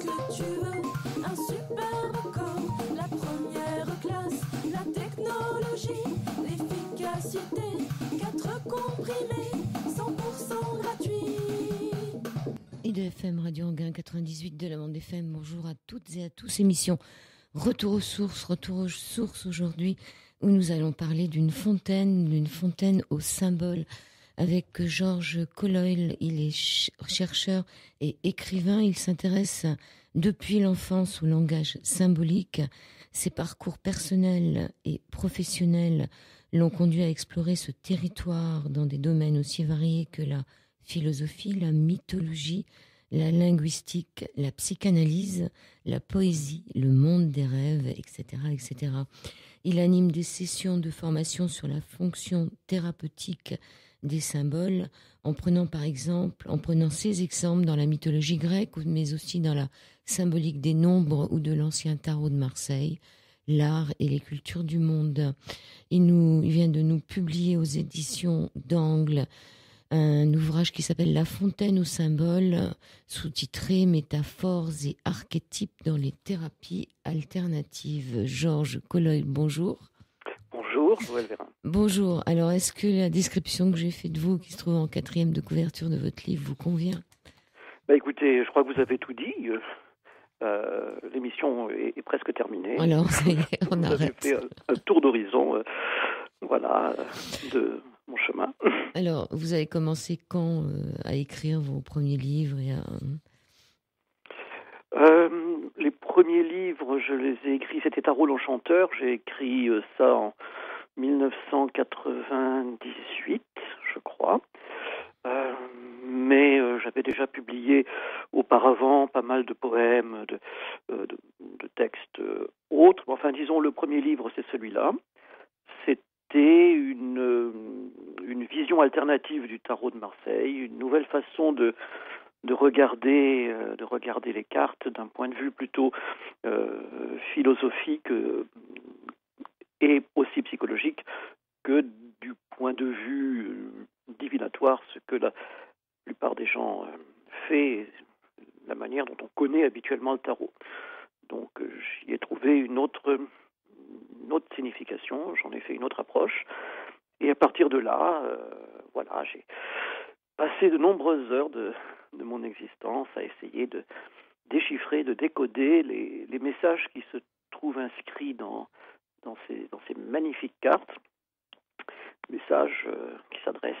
que tu veux, un superbe corps, la première classe, la technologie, l'efficacité, quatre comprimés, 100% gratuit. IDFM Radio Anguin 98 de la bande FM. Bonjour à toutes et à tous. Émission Retour aux sources, retour aux sources aujourd'hui où nous allons parler d'une fontaine, d'une fontaine au symbole avec Georges Colloil. Il est chercheur et écrivain. Il s'intéresse depuis l'enfance au langage symbolique. Ses parcours personnels et professionnels l'ont conduit à explorer ce territoire dans des domaines aussi variés que la philosophie, la mythologie, la linguistique, la psychanalyse, la poésie, le monde des rêves, etc., etc. Il anime des sessions de formation sur la fonction thérapeutique des symboles, en prenant par exemple, en prenant ces exemples dans la mythologie grecque, mais aussi dans la symbolique des nombres ou de l'ancien tarot de Marseille, l'art et les cultures du monde. Il, nous, il vient de nous publier aux éditions d'Angle un ouvrage qui s'appelle La fontaine aux symboles, sous-titré Métaphores et archétypes dans les thérapies alternatives. Georges Colloy, bonjour. Bonjour, Bonjour. Alors, est-ce que la description que j'ai faite de vous, qui se trouve en quatrième de couverture de votre livre, vous convient? Bah, Écoutez, je crois que vous avez tout dit. Euh, l'émission est, presque terminée. Alors, on vous arrête. Avez fait un, tour d'horizon, euh, voilà, de mon chemin. Alors, vous avez commencé quand euh, à écrire vos premiers livres? Et Les premiers livres, je les ai écrits, c'était Tarot l'Enchanteur. J'ai écrit ça en 1998, je crois. Euh, mais euh, j'avais déjà publié auparavant pas mal de poèmes, de, euh, textes autres. Enfin, disons, le premier livre, c'est celui-là. C'était une, vision alternative du tarot de Marseille, une nouvelle façon de regarder les cartes d'un point de vue plutôt philosophique et aussi psychologique que du point de vue divinatoire, ce que la plupart des gens euh, fait, la manière dont on connaît habituellement le tarot. Donc euh, j'y ai trouvé une autre, une autre signification, j'en ai fait une autre approche, et à partir de là, euh, voilà, j'ai passé de nombreuses heures de, mon existence à essayer de déchiffrer, de décoder les messages qui se trouvent inscrits dans, dans, ces, dans ces magnifiques cartes, messages qui s'adressent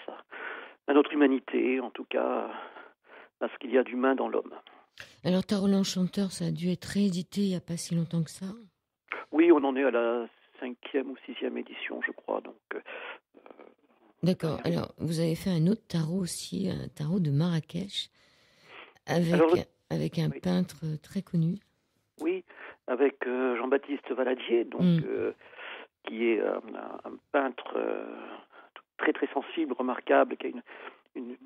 à, notre humanité, en tout cas à ce qu'il y a d'humain dans l'homme. Alors Tarot l'Enchanteur, ça a dû être réédité il n'y a pas si longtemps que ça Oui, on en est à la cinquième ou sixième édition, je crois. Donc. Euh, D'accord. Alors, vous avez fait un autre tarot aussi, un tarot de Marrakech, avec, avec un peintre très connu. Oui, avec euh, Jean-Baptiste Valadier, donc, mm. euh, qui est un peintre très très sensible, remarquable, qui a une, une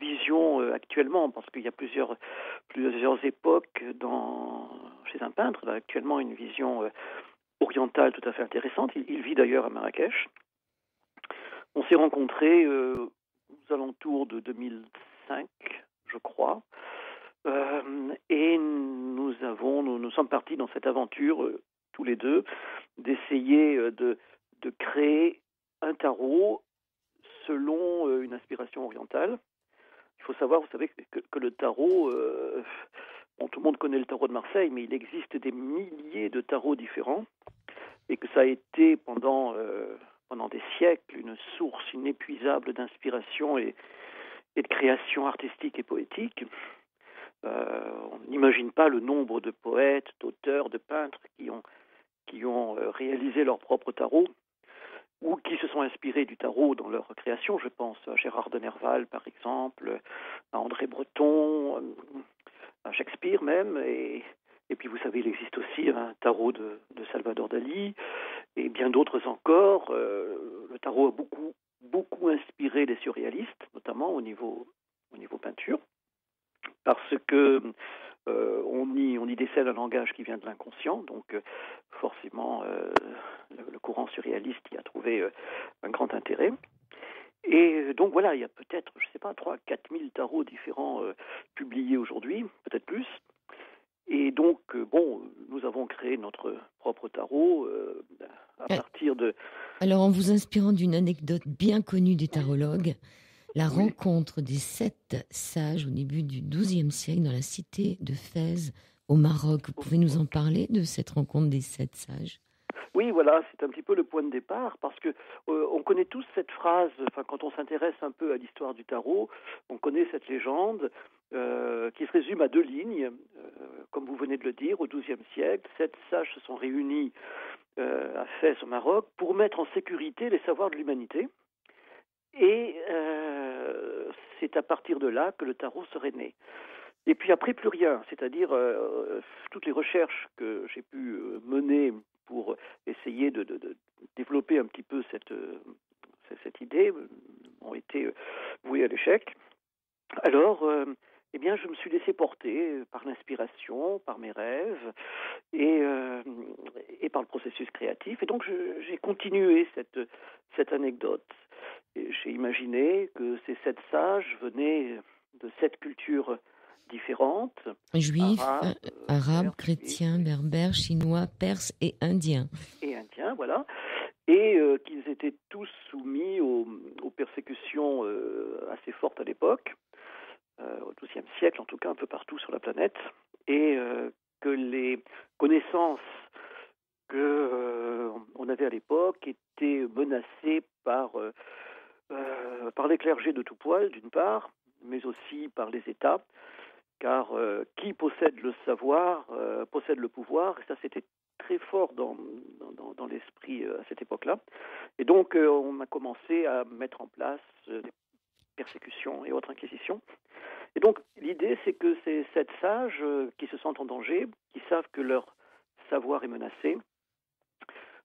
vision euh, actuellement, parce qu'il y a plusieurs, plusieurs époques dans, chez un peintre, il a actuellement une vision euh, orientale tout à fait intéressante. Il, vit d'ailleurs à Marrakech. On s'est rencontrés euh, aux alentours de 2005, je crois. Et nous avons, nous, nous, sommes partis dans cette aventure tous les deux d'essayer de, de créer un tarot selon euh, une inspiration orientale. Il faut savoir, vous savez, que, le tarot, euh, tout le monde connaît le tarot de Marseille, mais il existe des milliers de tarots différents et que ça a été pendant, euh, pendant des siècles une source inépuisable d'inspiration et, et, de création artistique et poétique. On n'imagine pas le nombre de poètes, d'auteurs, de peintres qui ont, ont réalisé leur propre tarot ou qui se sont inspirés du tarot dans leur création. Je pense à Gérard de Nerval, par exemple, à André Breton, à Shakespeare même. Et, puis, vous savez, il existe aussi un tarot de, Salvador Dali et bien d'autres encore. Euh, le tarot a beaucoup, inspiré les surréalistes, notamment au niveau peinture, parce que euh, on, y, on y décèle un langage qui vient de l'inconscient, donc euh, forcément euh, le, courant surréaliste y a trouvé un grand intérêt. Et donc voilà, il y a peut-être, je ne sais pas, 3 4 000 tarots différents publiés aujourd'hui, peut-être plus. donc, bon, nous avons créé notre propre tarot à partir de... Alors, en vous inspirant d'une anecdote bien connue des tarologues, la rencontre des sept sages au début du XIIe siècle dans la cité de Fès au Maroc. Vous pouvez nous en parler de cette rencontre des sept sages? Oui, voilà, c'est un petit peu le point de départ parce que euh, on connaît tous cette phrase. Enfin, quand on s'intéresse un peu à l'histoire du tarot, on connaît cette légende euh, qui se résume à deux lignes. Euh, comme vous venez de le dire, au XIIe siècle, sept sages se sont réunis à Fès au Maroc pour mettre en sécurité les savoirs de l'humanité. Et c'est à partir de là que le tarot serait né. Et puis après, plus rien. C'est-à-dire, toutes les recherches que j'ai pu mener pour essayer de, développer un petit peu cette, euh, idée ont été euh, vouées à l'échec. Alors, euh, eh bien, je me suis laissé porter par l'inspiration, par mes rêves et, et par le processus créatif. Et donc, j'ai continué cette, cette anecdote. J'ai imaginé que ces sept sages venaient de sept cultures différentes. Juifs, arabes, chrétiens, berbères, chinois, perses et indiens. Et indiens, voilà. Et euh, qu'ils étaient tous soumis aux, persécutions euh, assez fortes à l'époque, euh, au XIIe siècle en tout cas, un peu partout sur la planète, et que les connaissances que on avait à l'époque étaient menacées par par les clergés de tout poil, d'une part, mais aussi par les États, car euh, qui possède le savoir euh, possède le pouvoir, et ça c'était très fort dans, dans, l'esprit euh, à cette époque-là. Et donc on a commencé à mettre en place des persécutions et autres inquisitions. Et donc l'idée c'est que ces sept sages qui se sentent en danger, qui savent que leur savoir est menacé,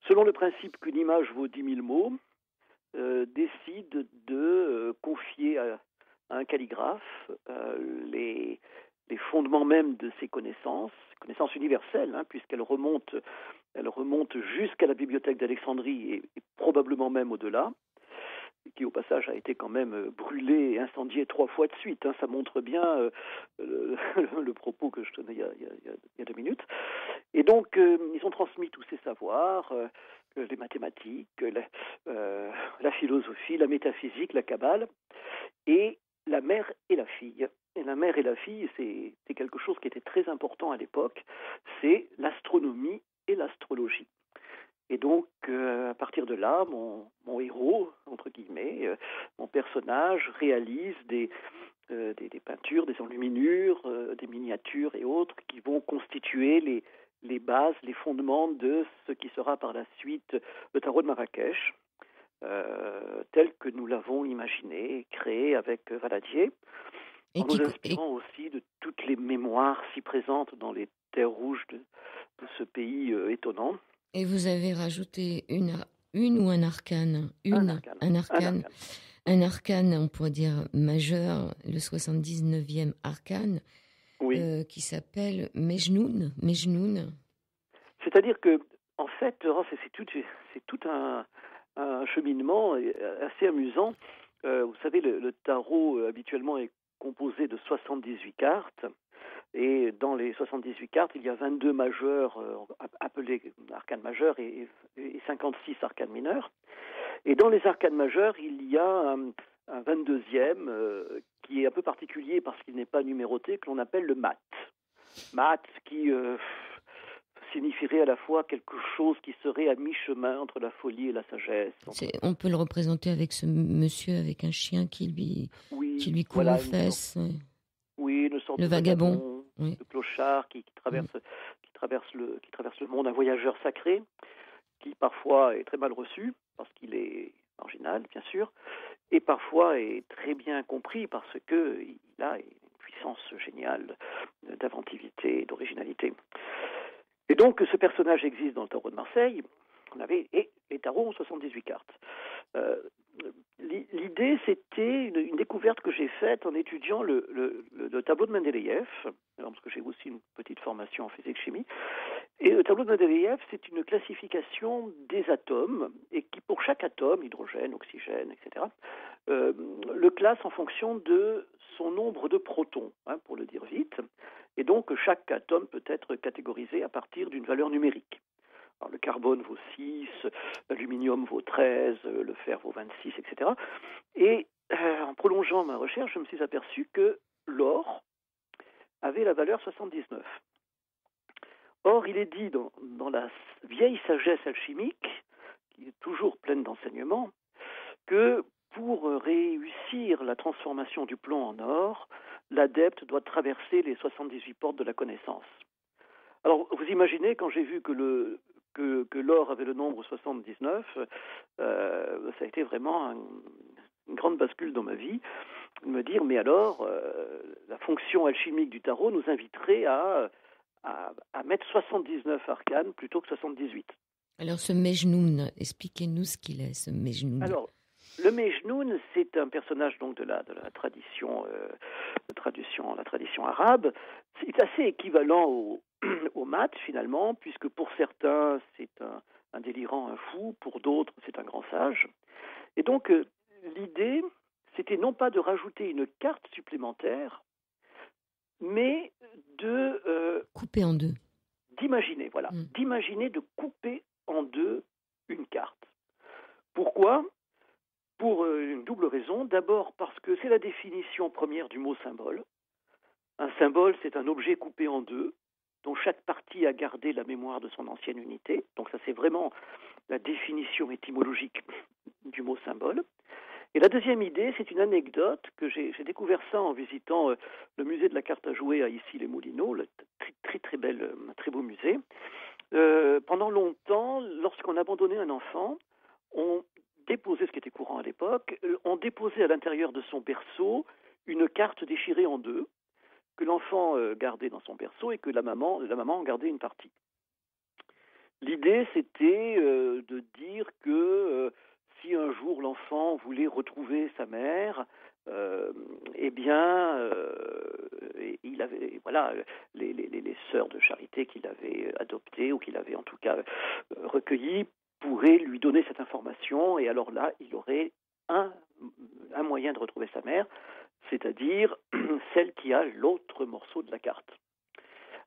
selon le principe qu'une image vaut dix mille mots, décident de confier à, un calligraphe les, les fondements même de ces connaissances, connaissances universelles, hein, puisqu'elles remontent, jusqu'à la bibliothèque d'Alexandrie et, probablement même au-delà, qui au passage a été quand même euh, brûlée et incendiée trois fois de suite. Hein. ça montre bien euh, le, propos que je tenais il y a, deux minutes. Et donc, euh, ils ont transmis tous ces savoirs, les mathématiques, la, la, philosophie, la métaphysique, la cabale, et la mère et la fille. Et la mère et la fille, c'est quelque chose qui était très important à l'époque, c'est l'astronomie et l'astrologie. Et donc, euh, à partir de là, mon, mon héros, entre guillemets, euh, mon personnage réalise euh, des, des, peintures, des enluminures, des miniatures et autres qui vont constituer les, les bases, les fondements de ce qui sera par la suite le tarot de Marrakech. Euh, tel que nous l'avons imaginé, créé avec Valadier, en nous inspirant aussi de toutes les mémoires si présentes dans les terres rouges de, ce pays euh, étonnant. Et vous avez rajouté une, une ou un arcane? Une, un arcane. Un arcane. on pourrait dire majeur, le 79e arcane, euh, qui s'appelle Mejnoun. Mejnoun. C'est-à-dire que, en fait, c'est tout, tout un, un cheminement assez amusant. Euh, vous savez, le, tarot euh, habituellement est composé de 78 cartes. Et dans les 78 cartes, il y a 22 majeurs euh, appelés arcanes majeurs et, 56 arcanes mineurs. Et dans les arcanes majeurs, il y a un, 22e qui est un peu particulier parce qu'il n'est pas numéroté, que l'on appelle le mat. Mat qui signifierait à la fois quelque chose qui serait à mi-chemin entre la folie et la sagesse. On peut le représenter avec ce monsieur avec un chien qui lui, qui lui court aux fesses. Oui, une sorte le de vagabond, de clochard qui, traverse, qui, traverse le, qui traverse le monde, un voyageur sacré, qui parfois est très mal reçu, parce qu'il est marginal, bien sûr, et parfois est très bien compris parce qu'il a une puissance géniale d'inventivité et d'originalité. Et donc, ce personnage existe dans le tarot de Marseille. On avait, et les tarots ont 78 cartes. Euh, l'idée, c'était une, découverte que j'ai faite en étudiant le, tableau de Mendeleïev, parce que j'ai aussi une petite formation en physique-chimie. Et le tableau de Mendeleïev, c'est une classification des atomes, et qui, pour chaque atome, hydrogène, oxygène, etc., le classe en fonction de son nombre de protons, hein, pour le dire vite, et donc chaque atome peut être catégorisé à partir d'une valeur numérique. Le carbone vaut 6, l'aluminium vaut 13, le fer vaut 26, etc. Et en prolongeant ma recherche, je me suis aperçu que l'or avait la valeur 79. Or, il est dit dans, dans la vieille sagesse alchimique, qui est toujours pleine d'enseignements, que pour réussir la transformation du plomb en or, l'adepte doit traverser les 78 portes de la connaissance. Alors, vous imaginez, quand j'ai vu que le que, que l'or avait le nombre 79, euh, ça a été vraiment une grande bascule dans ma vie, de me dire, mais alors, euh, la fonction alchimique du tarot nous inviterait à, à, à, mettre 79 arcanes plutôt que 78. Alors, ce Mejnoun, expliquez-nous ce qu'il est, ce Mejnoun. Alors, le Mejnoun, c'est un personnage donc de la, de la tradition, euh, tradition, la tradition arabe. C'est assez équivalent au, au maths finalement, puisque pour certains c'est un, un, délirant, un fou, pour d'autres c'est un grand sage. Et donc euh, l'idée, c'était non pas de rajouter une carte supplémentaire, mais de euh, couper en deux. D'imaginer, voilà, mm. d'imaginer de couper en deux une carte. Pourquoi? Pour euh, une double raison. D'abord parce que c'est la définition première du mot symbole. Un symbole, c'est un objet coupé en deux, dont chaque partie a gardé la mémoire de son ancienne unité. Donc ça, c'est vraiment la définition étymologique du mot symbole. Et la deuxième idée, c'est une anecdote que j'ai découvert ça en visitant euh, le musée de la carte à jouer à ici les Moulineaux, le très euh, beau musée. Euh, pendant longtemps, lorsqu'on abandonnait un enfant, on déposait, ce qui était courant à l'époque, on déposait à l'intérieur de son berceau une carte déchirée en deux, que l'enfant euh, gardait dans son berceau et que la maman, la maman en gardait une partie. L'idée, c'était euh, de dire que si un jour l'enfant voulait retrouver sa mère, euh, eh bien, euh, il avait, voilà, les, les, sœurs de charité qu'il avait adoptées ou qu'il avait en tout cas recueillies pourrait lui donner cette information et alors là, il aurait un moyen de retrouver sa mère, c'est-à-dire celle qui a l'autre morceau de la carte.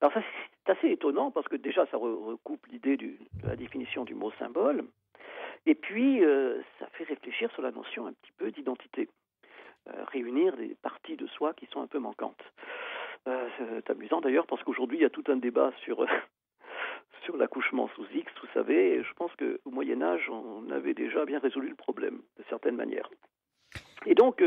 Alors ça, c'est assez étonnant parce que déjà, ça recoupe l'idée de la définition du mot symbole, et puis euh, ça fait réfléchir sur la notion un petit peu d'identité, euh, réunir des parties de soi qui sont un peu manquantes. Euh, c'est amusant d'ailleurs parce qu'aujourd'hui, il y a tout un débat sur sur l'accouchement sous X, vous savez, je pense qu'au Moyen Âge, on avait déjà bien résolu le problème, de certaines manières. Et donc,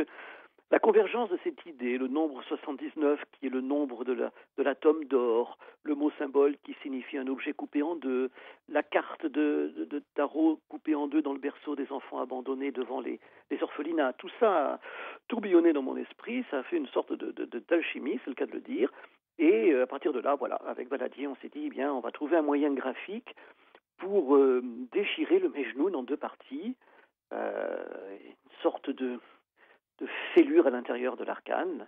la convergence de cette idée, le nombre 79 qui est le nombre de l'atome la, d'or, le mot symbole qui signifie un objet coupé en deux, la carte de, de, de, tarot coupée en deux dans le berceau des enfants abandonnés devant les, les orphelinats, tout ça a tourbillonné dans mon esprit, ça a fait une sorte d'alchimie, c'est le cas de le dire, et euh, à partir de là, voilà, avec Valadier, on s'est dit, eh bien, on va trouver un moyen graphique pour euh, déchirer le Mejnoun en deux parties, euh, une sorte de, de fêlure à l'intérieur de l'arcane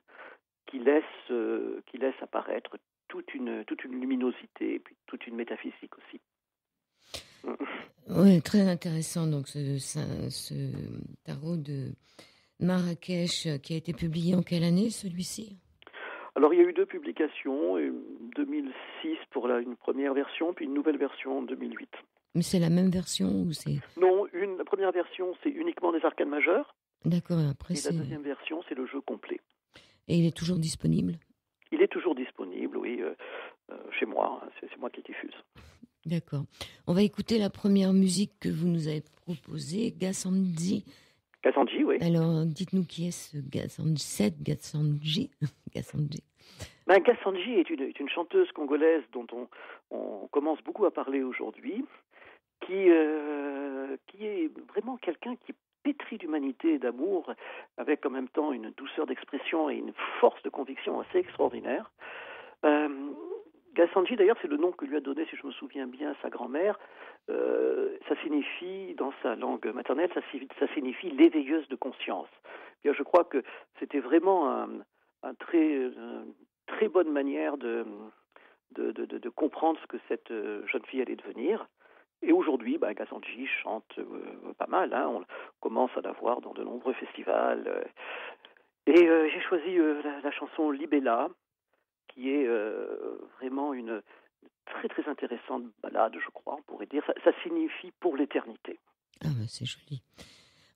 qui laisse, euh, qui laisse apparaître toute une, toute une luminosité et puis toute une métaphysique aussi. Oui, très intéressant. Donc, ce, ce tarot de Marrakech qui a été publié en quelle année, celui-ci? Alors il y a eu deux publications, 2006 pour la, une première version, puis une nouvelle version en 2008. Mais c'est la même version ou c'est Non, une, la première version c'est uniquement des arcanes majeures. D'accord, après Et la deuxième version c'est le jeu complet. Et il est toujours disponible? Il est toujours disponible, oui, euh, euh, chez moi, hein, c'est moi qui diffuse. D'accord. On va écouter la première musique que vous nous avez proposée, Gassandi. Gassandi, oui. Alors, dites-nous qui est ce cette Gassandi Gassandi ben, est une, chanteuse congolaise dont on, on, commence beaucoup à parler aujourd'hui, qui, euh, qui est vraiment quelqu'un qui pétri d'humanité et d'amour, avec en même temps une douceur d'expression et une force de conviction assez extraordinaire. Euh, Gassandi, d'ailleurs, c'est le nom que lui a donné, si je me souviens bien, sa grand-mère. Euh, ça signifie, dans sa langue maternelle, ça, signifie l'éveilleuse de conscience. Bien, je crois que c'était vraiment un, très, euh, très bonne manière de, de, comprendre ce que cette euh, jeune fille allait devenir. Et aujourd'hui, bah, Gazanji chante pas mal. Hein. On commence à la voir dans de nombreux festivals. et j'ai choisi la, chanson Libella, qui est vraiment une très très intéressante balade, je crois, on pourrait dire. Ça, signifie pour l'éternité. Ah, bah, c'est joli.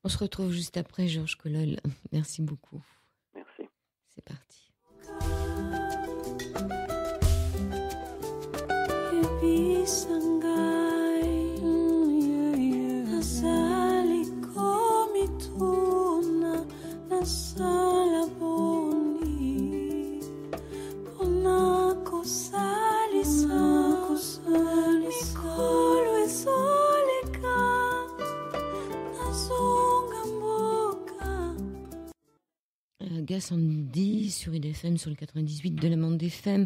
On se retrouve juste après, Georges Collol. Merci beaucoup. Merci. C'est parti. Sandy sur IDFM sur le 98 de la des FM.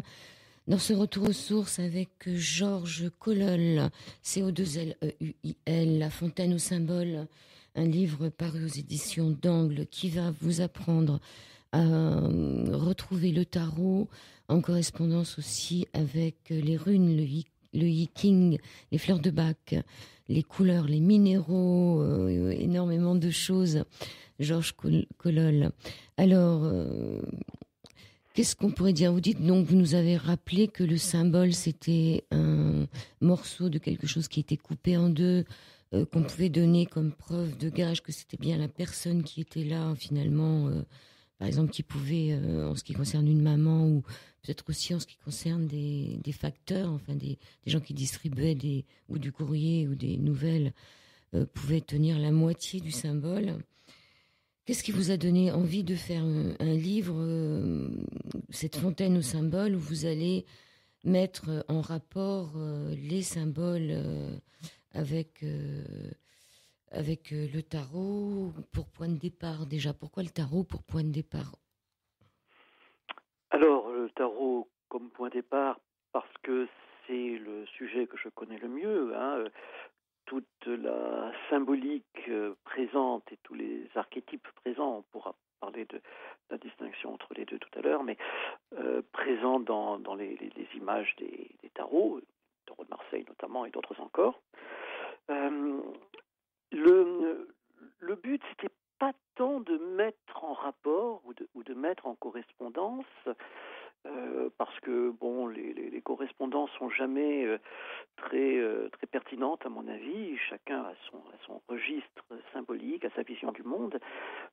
Dans ce retour aux sources avec Georges Collol, CO2LEUIL, La Fontaine au symbole, un livre paru aux éditions d'Angle qui va vous apprendre à retrouver le tarot en correspondance aussi avec les runes, le, le yiking, les fleurs de bac, les couleurs, les minéraux, euh, énormément de choses. Georges Collol. Alors, euh, qu'est-ce qu'on pourrait dire? Vous dites donc, vous nous avez rappelé que le symbole, c'était un morceau de quelque chose qui était coupé en deux, euh, qu'on pouvait donner comme preuve de gage que c'était bien la personne qui était là, finalement, euh, par exemple, qui pouvait, en ce qui concerne une maman, ou peut-être aussi en ce qui concerne des, facteurs, enfin des, gens qui distribuaient des, ou du courrier ou des nouvelles, pouvaient tenir la moitié du symbole. Qu'est-ce qui vous a donné envie de faire un, livre, euh, cette fontaine au symbole, où vous allez mettre en rapport euh, les symboles euh, avec, avec le tarot pour point de départ déjà? Pourquoi le tarot pour point de départ? Alors, le tarot comme point de départ, parce que c'est le sujet que je connais le mieux. Hein toute la symbolique euh, présente et tous les archétypes présents, on pourra parler de la distinction entre les deux tout à l'heure, mais euh, présents dans, les, images des, tarots, le tarot de Marseille notamment et d'autres encore. Euh, le, le but, c'était pas tant de mettre en rapport ou de, ou de mettre en correspondance euh, parce que bon, les, les, correspondances sont jamais euh, très euh, très pertinentes à mon avis. Chacun a son a son registre symbolique, a sa vision du monde.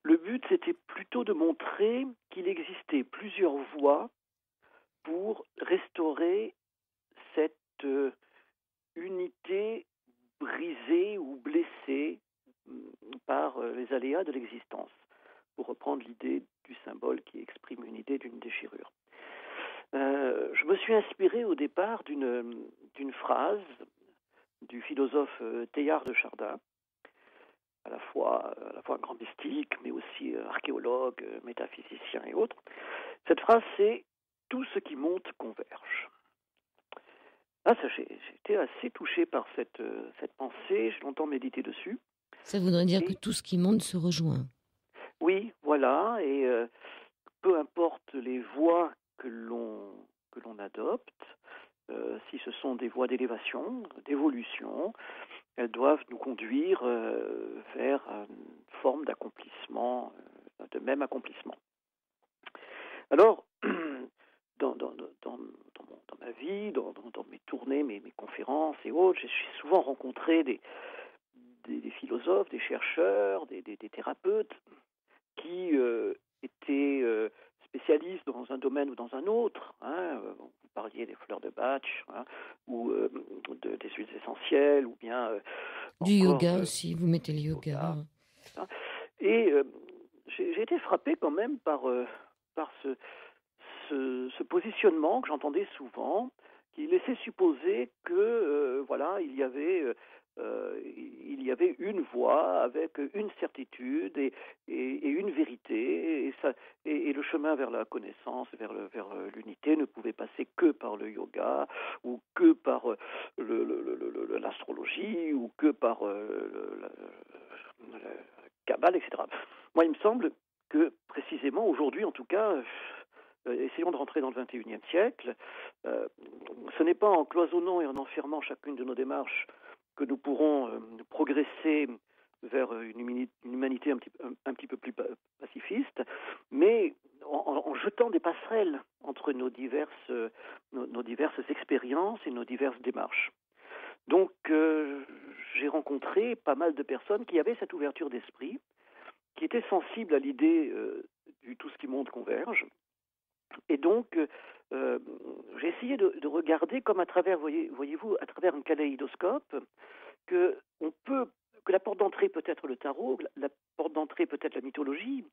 Le but c'était plutôt de montrer qu'il existait plusieurs voies pour restaurer cette unité brisée ou blessée mm, par les aléas de l'existence, pour reprendre l'idée du symbole qui exprime une idée d'une déchirure. Euh, je me suis inspiré au départ d'une d'une phrase du philosophe euh, Teilhard de Chardin, à la fois à la fois grand mystique, mais aussi euh, archéologue, métaphysicien et autres. Cette phrase, c'est tout ce qui monte converge. Ah, ça, j'ai été assez touché par cette cette pensée. J'ai longtemps médité dessus. Ça voudrait dire que tout ce qui monte se rejoint. Oui, voilà, et peu importe les voies que l'on que l'on adopte, euh, si ce sont des voies d'élévation, d'évolution, elles doivent nous conduire euh, vers une forme d'accomplissement, euh, de même accomplissement. Alors, dans, dans, dans, dans ma vie, dans, mes tournées, mes, mes, conférences et autres, j'ai souvent rencontré des, des, philosophes, des chercheurs, des, des, thérapeutes qui étaient spécialistes dans un domaine ou dans un autre. Hein, euh, vous parliez des fleurs de Bach hein, ou euh, de, des huiles essentielles ou bien euh, du yoga aussi. Vous mettez le yoga. Hein. Et j'ai été frappé quand même par par ce, ce, ce positionnement que j'entendais souvent, qui laissait supposer que voilà il y avait euh, il y avait une voie avec une certitude et, et, une vérité, et, ça, et, le chemin vers la connaissance, vers, euh, l'unité ne pouvait passer que par le yoga, ou que par euh, l'astrologie, ou que par le, Kabbalah, etc. Moi, il me semble que précisément aujourd'hui, en tout cas, essayons de rentrer dans le 21e siècle, ce n'est pas en cloisonnant et en enfermant chacune de nos démarches que nous pourrons progresser vers une, humanité un petit, peu plus pacifiste, mais en, jetant des passerelles entre nos diverses, nos, diverses expériences et nos diverses démarches. Donc, j'ai rencontré pas mal de personnes qui avaient cette ouverture d'esprit, qui étaient sensibles à l'idée du tout ce qui monte converge. Et donc, euh, j'ai essayé de, regarder comme à travers, voyez, voyez-vous, à travers un kaléidoscope, que on peut, que la porte d'entrée peut être le tarot, la porte d'entrée peut être la mythologie,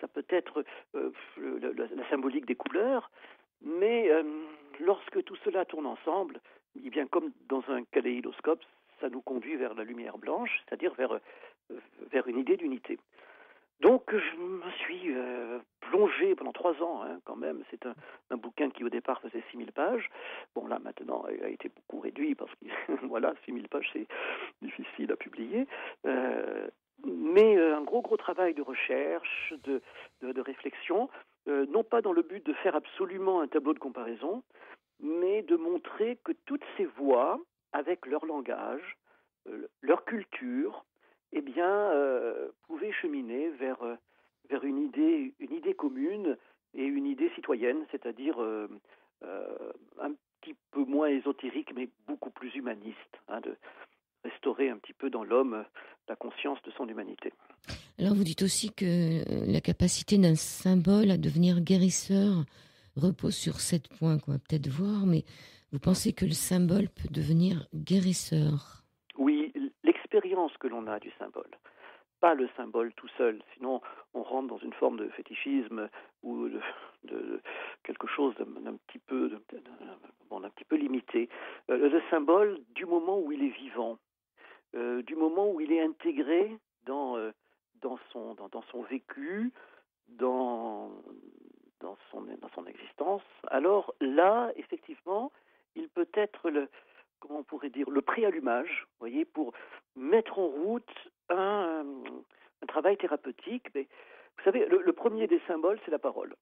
ça peut être euh, la, symbolique des couleurs, mais euh, lorsque tout cela tourne ensemble, eh bien comme dans un kaléidoscope, ça nous conduit vers la lumière blanche, c'est-à-dire vers, vers une idée d'unité. Donc je me suis euh, plongé pendant trois ans, hein, quand même. C'est un, bouquin qui au départ faisait 6000 pages. Bon là maintenant il a été beaucoup réduit parce que voilà 6000 pages c'est difficile à publier. Euh, mais euh, un gros gros travail de recherche, de, de, réflexion, non pas dans le but de faire absolument un tableau de comparaison, mais de montrer que toutes ces voix, avec leur langage, leur culture, eh bien, euh, pouvait cheminer vers, euh, vers une, idée, une idée commune et une idée citoyenne, c'est-à-dire euh, un petit peu moins ésotérique, mais beaucoup plus humaniste, hein, de restaurer un petit peu dans l'homme la conscience de son humanité. Alors vous dites aussi que la capacité d'un symbole à devenir guérisseur repose sur sept points qu'on va peut-être voir, mais vous pensez que le symbole peut devenir guérisseur? Que l'on a du symbole. Pas le symbole tout seul, sinon on rentre dans une forme de fétichisme ou de, quelque chose d'un petit peu, bon, petit peu limité. Euh, le symbole du moment où il est vivant, euh, du moment où il est intégré dans, euh, dans, son, dans, son vécu, dans, dans, son, dans son existence, alors là, effectivement, il peut être le, comment on pourrait dire, le préallumage, voyez, pour mettre en route un, un travail thérapeutique. Vous savez, le, premier des symboles, c'est la parole.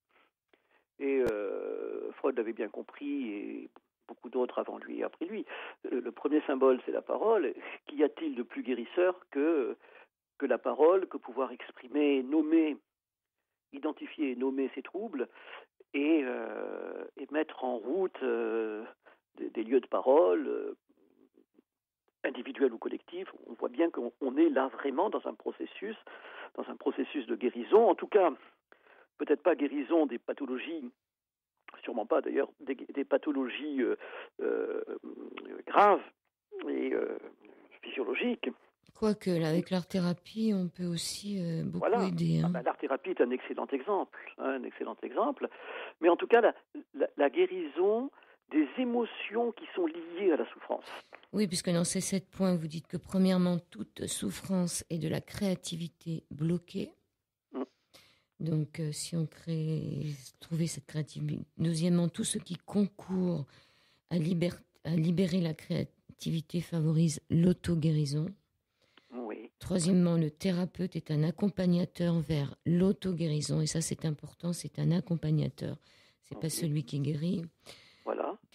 Et euh, Freud l'avait bien compris, et beaucoup d'autres avant lui et après lui. Le, premier symbole, c'est la parole. Qu'y a-t-il de plus guérisseur que, que la parole, que pouvoir exprimer, nommer, identifier et nommer ses troubles et, euh, et mettre en route euh, des, lieux de parole, euh, individuels ou collectifs, on voit bien qu'on est là vraiment dans un processus, dans un processus de guérison. En tout cas, peut-être pas guérison des pathologies, sûrement pas d'ailleurs, des, pathologies euh, euh, graves et physiologiques. Quoique, avec l'art-thérapie, on peut aussi beaucoup aider. Hein. Ah ben, l'art-thérapie est un excellent exemple, hein, un excellent exemple. Mais en tout cas, la guérison des émotions qui sont liées à la souffrance. Oui, puisque dans ces sept points, vous dites que premièrement, toute souffrance est de la créativité bloquée. Mm. Donc, euh, si on crée, trouver cette créativité. Deuxièmement, tout ce qui concourt à, à libérer la créativité favorise l'auto-guérison. Oui. Troisièmement, le thérapeute est un accompagnateur vers l'auto-guérison. Et ça, c'est important, c'est un accompagnateur. C'est pas celui qui guérit.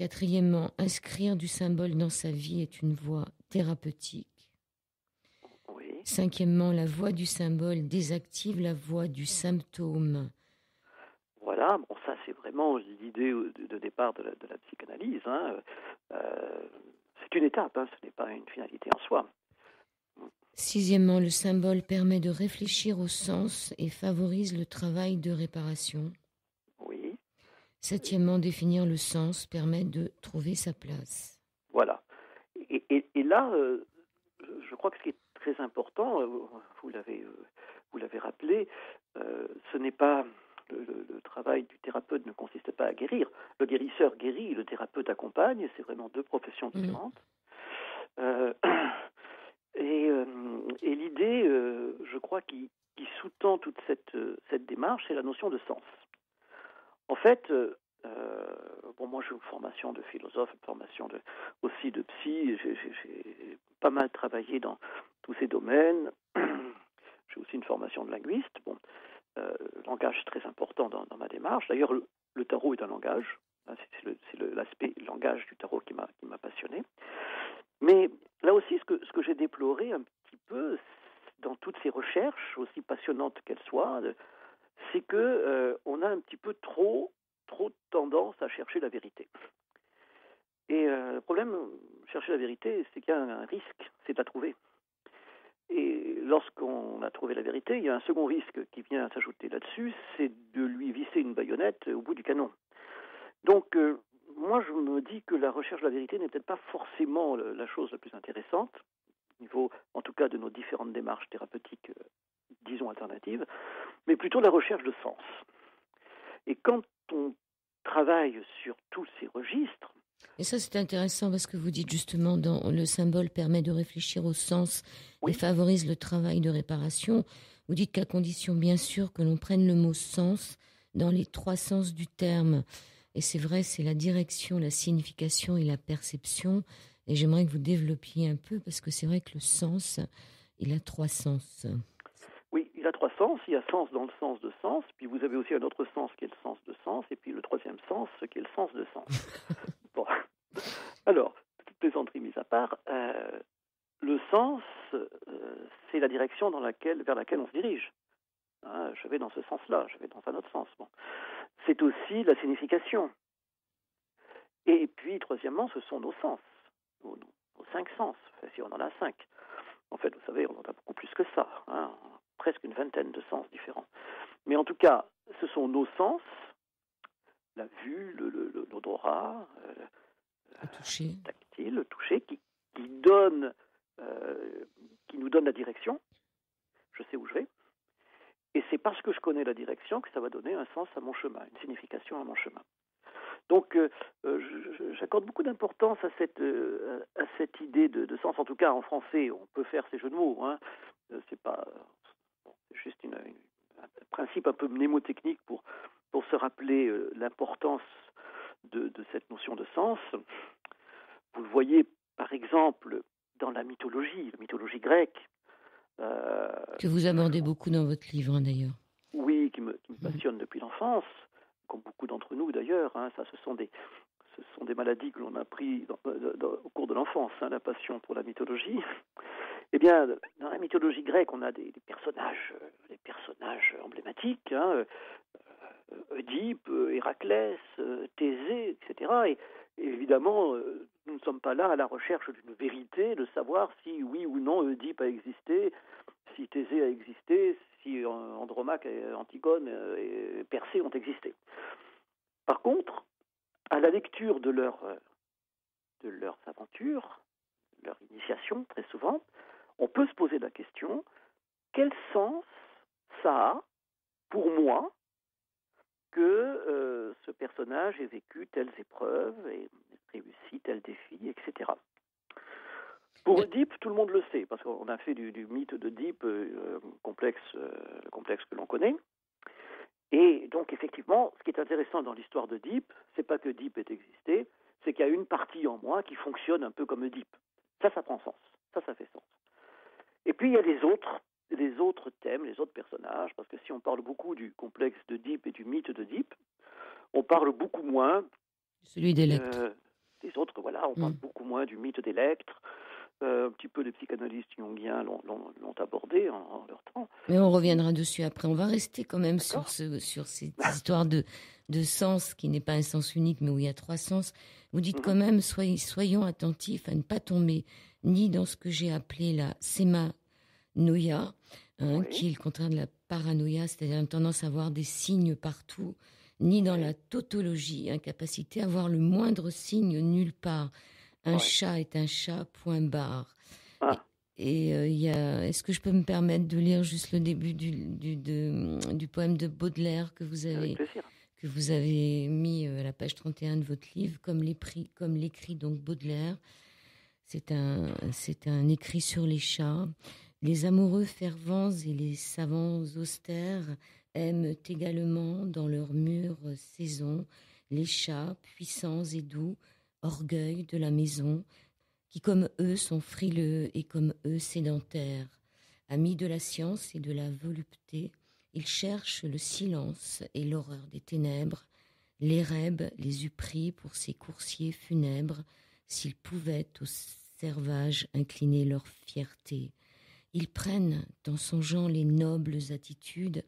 Quatrièmement, inscrire du symbole dans sa vie est une voie thérapeutique. Cinquièmement, la voie du symbole désactive la voie du symptôme. Voilà, bon, ça c'est vraiment l'idée de départ de la, psychanalyse. Hein. Euh, c'est une étape, hein, ce n'est pas une finalité en soi. Sixièmement, le symbole permet de réfléchir au sens et favorise le travail de réparation. Septièmement, définir le sens permet de trouver sa place. Voilà. Et, là, euh, je crois que ce qui est très important, euh, vous l'avez, euh, vous l'avez rappelé, ce n'est pas le, travail du thérapeute ne consiste pas à guérir. Le guérisseur guérit, le thérapeute accompagne. C'est vraiment deux professions mmh. différentes. et, et l'idée, je crois, qui, qui sous-tend toute cette, cette démarche, c'est la notion de sens. En fait, euh, euh, bon, moi j'ai une formation de philosophe, une formation de, aussi de psy. J'ai pas mal travaillé dans tous ces domaines. j'ai aussi une formation de linguiste. Bon, euh, langage très important dans, ma démarche. D'ailleurs, le, tarot est un langage. Hein, c'est l'aspect langage du tarot qui m'a passionné. Mais là aussi, ce que, que j'ai déploré un petit peu dans toutes ces recherches, aussi passionnantes qu'elles soient, c'est que euh, on a un petit peu trop, trop tendance à chercher la vérité. Et euh, le problème, chercher la vérité, c'est qu'il y a un risque, c'est de la trouver. Et lorsqu'on a trouvé la vérité, il y a un second risque qui vient s'ajouter là-dessus, c'est de lui visser une baïonnette au bout du canon. Donc, euh, moi, je me dis que la recherche de la vérité n'est peut-être pas forcément la chose la plus intéressante, au niveau, en tout cas, de nos différentes démarches thérapeutiques, disons, alternatives, mais plutôt la recherche de sens. Et quand on travaille sur tous ces registres, et ça, c'est intéressant parce que vous dites justement, dans, le symbole permet de réfléchir au sens et favorise le travail de réparation. Vous dites qu'à condition, bien sûr, que l'on prenne le mot sens dans les trois sens du terme. Et c'est vrai, c'est la direction, la signification et la perception. Et j'aimerais que vous développiez un peu parce que c'est vrai que le sens, il a trois sens. Il a trois sens. Il y a sens dans le sens de sens, puis vous avez aussi un autre sens qui est le sens de sens, et puis le troisième sens qui est le sens de sens. bon. Alors, toutes plaisanteries mises à part, euh, le sens, euh, c'est la direction dans laquelle, vers laquelle on se dirige. Hein, je vais dans ce sens-là, je vais dans un autre sens. Bon. C'est aussi la signification. Et puis, troisièmement, ce sont nos sens, nos, cinq sens, si on en a cinq. En fait, vous savez, on en a beaucoup plus que ça, hein, presque une vingtaine de sens différents. Mais en tout cas, ce sont nos sens, la vue, l'odorat, le, le, le, toucher. tactile, le toucher, qui, qui, donne, euh, qui nous donne la direction. Je sais où je vais. Et c'est parce que je connais la direction que ça va donner un sens à mon chemin, une signification à mon chemin. Donc, euh, euh j'accorde beaucoup d'importance à cette euh, à cette idée de, de, sens. En tout cas, en français, on peut faire ces jeux de mots. Hein. Euh, c'est pas juste une, une, un principe un peu mnémotechnique pour pour se rappeler euh, l'importance de, de cette notion de sens. Vous le voyez, par exemple, dans la mythologie, la mythologie grecque. Euh, que vous abordez beaucoup dans votre livre, hein, d'ailleurs. Oui, qui me, qui me passionne depuis l'enfance, comme beaucoup d'entre nous d'ailleurs. Hein, ça, ce sont des, ce sont des maladies que l'on a pris dans, dans, au cours de l'enfance, hein, la passion pour la mythologie. Eh bien, dans la mythologie grecque, on a des, personnages, euh, des personnages emblématiques, hein, euh, Oedipe, Héraclès, euh, Thésée, etc. Et, évidemment, nous ne sommes pas là à la recherche d'une vérité, de savoir si oui ou non Oedipe a existé, si Thésée a existé, si Andromaque, et Antigone et Persée ont existé. Par contre, à la lecture de, leur, de leurs aventures, leur initiation très souvent, on peut se poser la question, quel sens ça a pour moi que euh, ce personnage ait vécu telles épreuves et réussi tel défi, etc. Pour Oedipe, tout le monde le sait, parce qu'on a fait du, du mythe d'Oedipe euh, complexe, euh, le complexe que l'on connaît. Et donc, effectivement, ce qui est intéressant dans l'histoire d'Oedipe, c'est pas que Oedipe ait existé, c'est qu'il y a une partie en moi qui fonctionne un peu comme Oedipe. Ça, ça prend sens. Ça, ça fait sens. Et puis, il y a les autres, les autres thèmes, les autres personnages, parce que si on parle beaucoup du complexe d'Oedipe et du mythe d'Oedipe, on parle beaucoup moins. Celui d'Électre. Euh, des autres, voilà, on parle mm. beaucoup moins du mythe d'Électre. Euh, un petit peu les psychanalystes jungiens l'ont abordé en, en, leur temps. Mais on reviendra dessus après. On va rester quand même sur, ce, sur cette histoire de, de sens qui n'est pas un sens unique, mais où il y a trois sens. Vous dites mm -hmm. quand même, soyez, soyons attentifs à ne pas tomber ni dans ce que j'ai appelé la sémanoïa, hein, oui. qui est le contraire de la paranoïa, c'est-à-dire une tendance à voir des signes partout, ni dans la tautologie, incapacité à voir le moindre signe nulle part. Un chat est un chat, point barre. Ah. Et il euh, y a. Est-ce que je peux me permettre de lire juste le début du, du, de, du poème de Baudelaire que vous avez que vous avez mis euh, à la page 31 de votre livre, comme l'écrit comme l'écrit donc Baudelaire. C'est un c'est un écrit sur les chats. Les amoureux fervents et les savants austères aiment également dans leurs mûres saisons les chats puissants et doux orgueil de la maison, qui comme eux sont frileux et comme eux sédentaires. Amis de la science et de la volupté, ils cherchent le silence et l'horreur des ténèbres. L'érèbe les eût pris pour ses coursiers funèbres, s'ils pouvaient au servages incliner leur fierté. Ils prennent, en songeant les nobles attitudes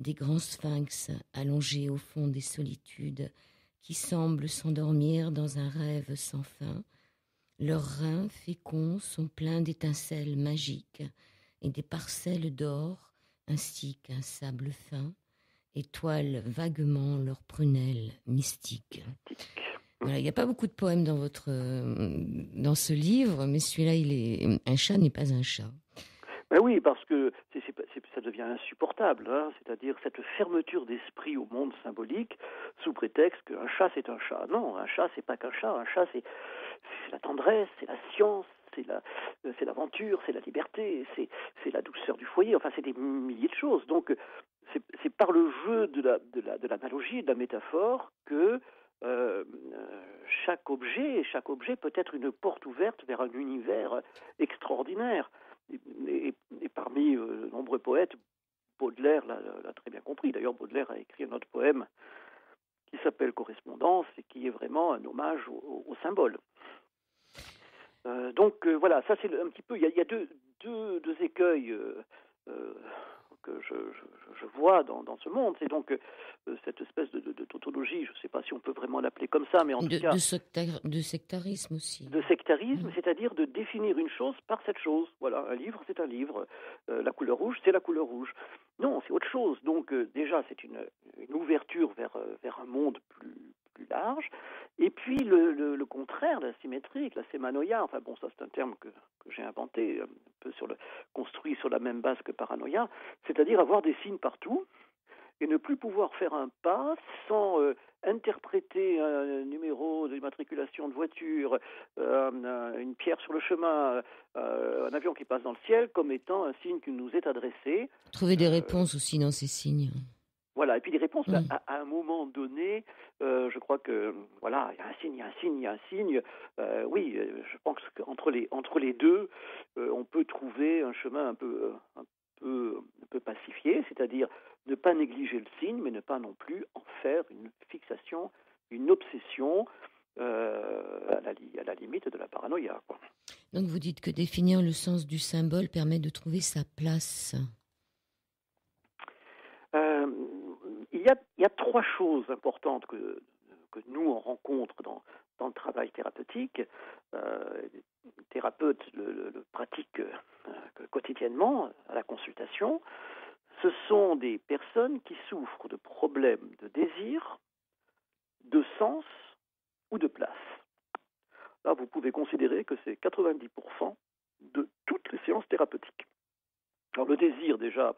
des grands sphinx allongés au fond des solitudes, qui semblent s'endormir dans un rêve sans fin. Leurs reins féconds sont pleins d'étincelles magiques et des parcelles d'or ainsi qu'un sable fin étoilent vaguement leurs prunelles mystiques. Il n'y a pas beaucoup de poèmes dans votre euh, dans ce livre, mais celui-là, il est un chat n'est pas un chat. Ben oui, parce que ça devient insupportable, hein. c'est-à-dire cette fermeture d'esprit au monde symbolique sous prétexte qu'un chat c'est un chat. Non, un chat c'est pas qu'un chat, un chat c'est la tendresse, c'est la science, c'est la, c'est l'aventure, c'est la liberté, c'est, la douceur du foyer. Enfin, c'est des milliers de choses. Donc, c'est, par le jeu de la, de la, de l'analogie, de la métaphore que euh, chaque objet, chaque objet peut être une porte ouverte vers un univers extraordinaire. Et, parmi euh, de nombreux poètes, Baudelaire l'a, très bien compris. D'ailleurs, Baudelaire a écrit un autre poème qui s'appelle Correspondance et qui est vraiment un hommage au, au symbole. Euh, donc voilà, ça c'est un petit peu. Il y a, deux, deux, écueils que je, je, vois dans, dans, ce monde. C'est donc cette espèce de, de, tautologie, je ne sais pas si on peut vraiment l'appeler comme ça, mais en tout cas. De, sectarisme aussi. De sectarisme, c'est-à-dire de définir une chose par cette chose. Voilà, un livre, c'est un livre. la couleur rouge, c'est la couleur rouge. Non, c'est autre chose. Donc déjà, c'est une, une, ouverture vers, vers un monde plus, plus large. Et puis le, le, contraire, la symétrie, la sémanoïa, enfin bon, ça c'est un terme que, que j'ai inventé, un peu sur le, construit sur la même base que paranoïa, c'est-à-dire avoir des signes partout et ne plus pouvoir faire un pas sans euh, interpréter un numéro d'immatriculation de voiture, euh, une pierre sur le chemin, euh, un avion qui passe dans le ciel comme étant un signe qui nous est adressé. Trouver des réponses aussi dans ces signes. Voilà, et puis les réponses, mm. à, un moment donné, euh, je crois que, voilà, il y a un signe, il y a un signe, il y a un signe. Euh, oui, euh, je pense qu'entre les, entre les deux, on peut trouver un chemin un peu, un peu, un peu pacifié, c'est-à-dire ne pas négliger le signe, mais ne pas non plus en faire une fixation, une obsession. à, la, à, la, limite de la paranoïa. Donc vous dites que définir le sens du symbole permet de trouver sa place. Il y a trois choses importantes que, nous on rencontre dans, le travail thérapeutique. Euh, les thérapeutes le, pratiquent euh, quotidiennement à la consultation. Ce sont des personnes qui souffrent de problèmes de désir, de sens ou de place. Là, vous pouvez considérer que c'est 90% de toutes les séances thérapeutiques. Alors le désir, déjà,